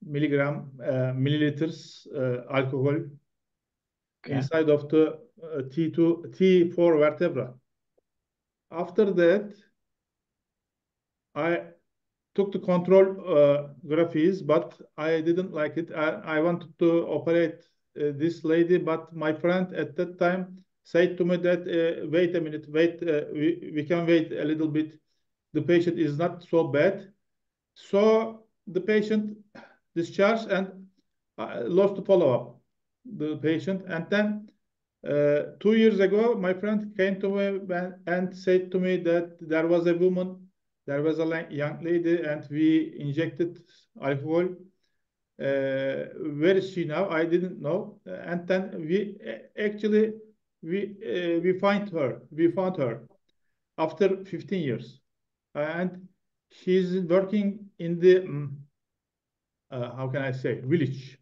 milligram milliliters alcohol okay. inside of the T2, T4 vertebra. After that, I took the control uh, graphies, but I didn't like it. I, I wanted to operate uh, this lady, but my friend at that time said to me that, uh, wait a minute, wait, uh, we, we can wait a little bit. The patient is not so bad. So the patient discharged and uh, lost the follow-up, the patient. And then uh, two years ago, my friend came to me and said to me that there was a woman, there was a young lady, and we injected alcohol. Uh, where is she now? I didn't know. And then we actually we uh, we find her. We found her after 15 years, and she's working in the um, uh, how can I say village,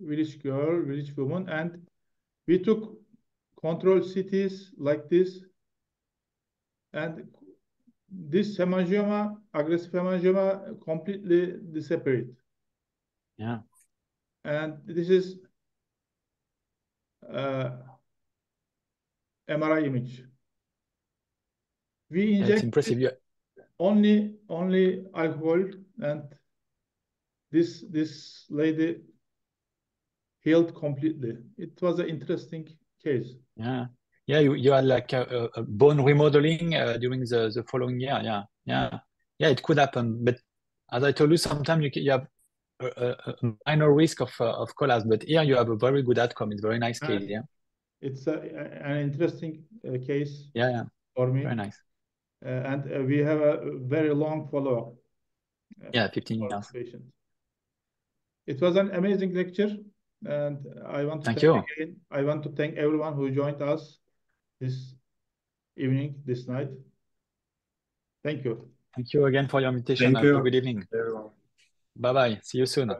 village girl, village woman, and we took control CTs like this, and this hemangioma, aggressive hemangioma, completely disappeared. Yeah. And this is uh, MRI image. We inject impressive. Yeah. only only alcohol, and this this lady healed completely. It was an interesting case. Yeah, yeah. You you had like a, a bone remodeling uh, during the the following year. Yeah, yeah, yeah. It could happen, but as I told you, sometimes you you have a, a, minor risk of uh, of collapse, but here you have a very good outcome. It's a very nice case. yeah, it's a, an interesting uh, case. Yeah, yeah. For me, very nice. Uh, and uh, we have a very long follow up. yeah, fifteen years. Patient. It was an amazing lecture. And I want to thank, thank you. Again, I want to thank everyone who joined us this evening, this night. Thank you. Thank you again for your invitation. Thank you. Good evening. Bye bye. See you soon.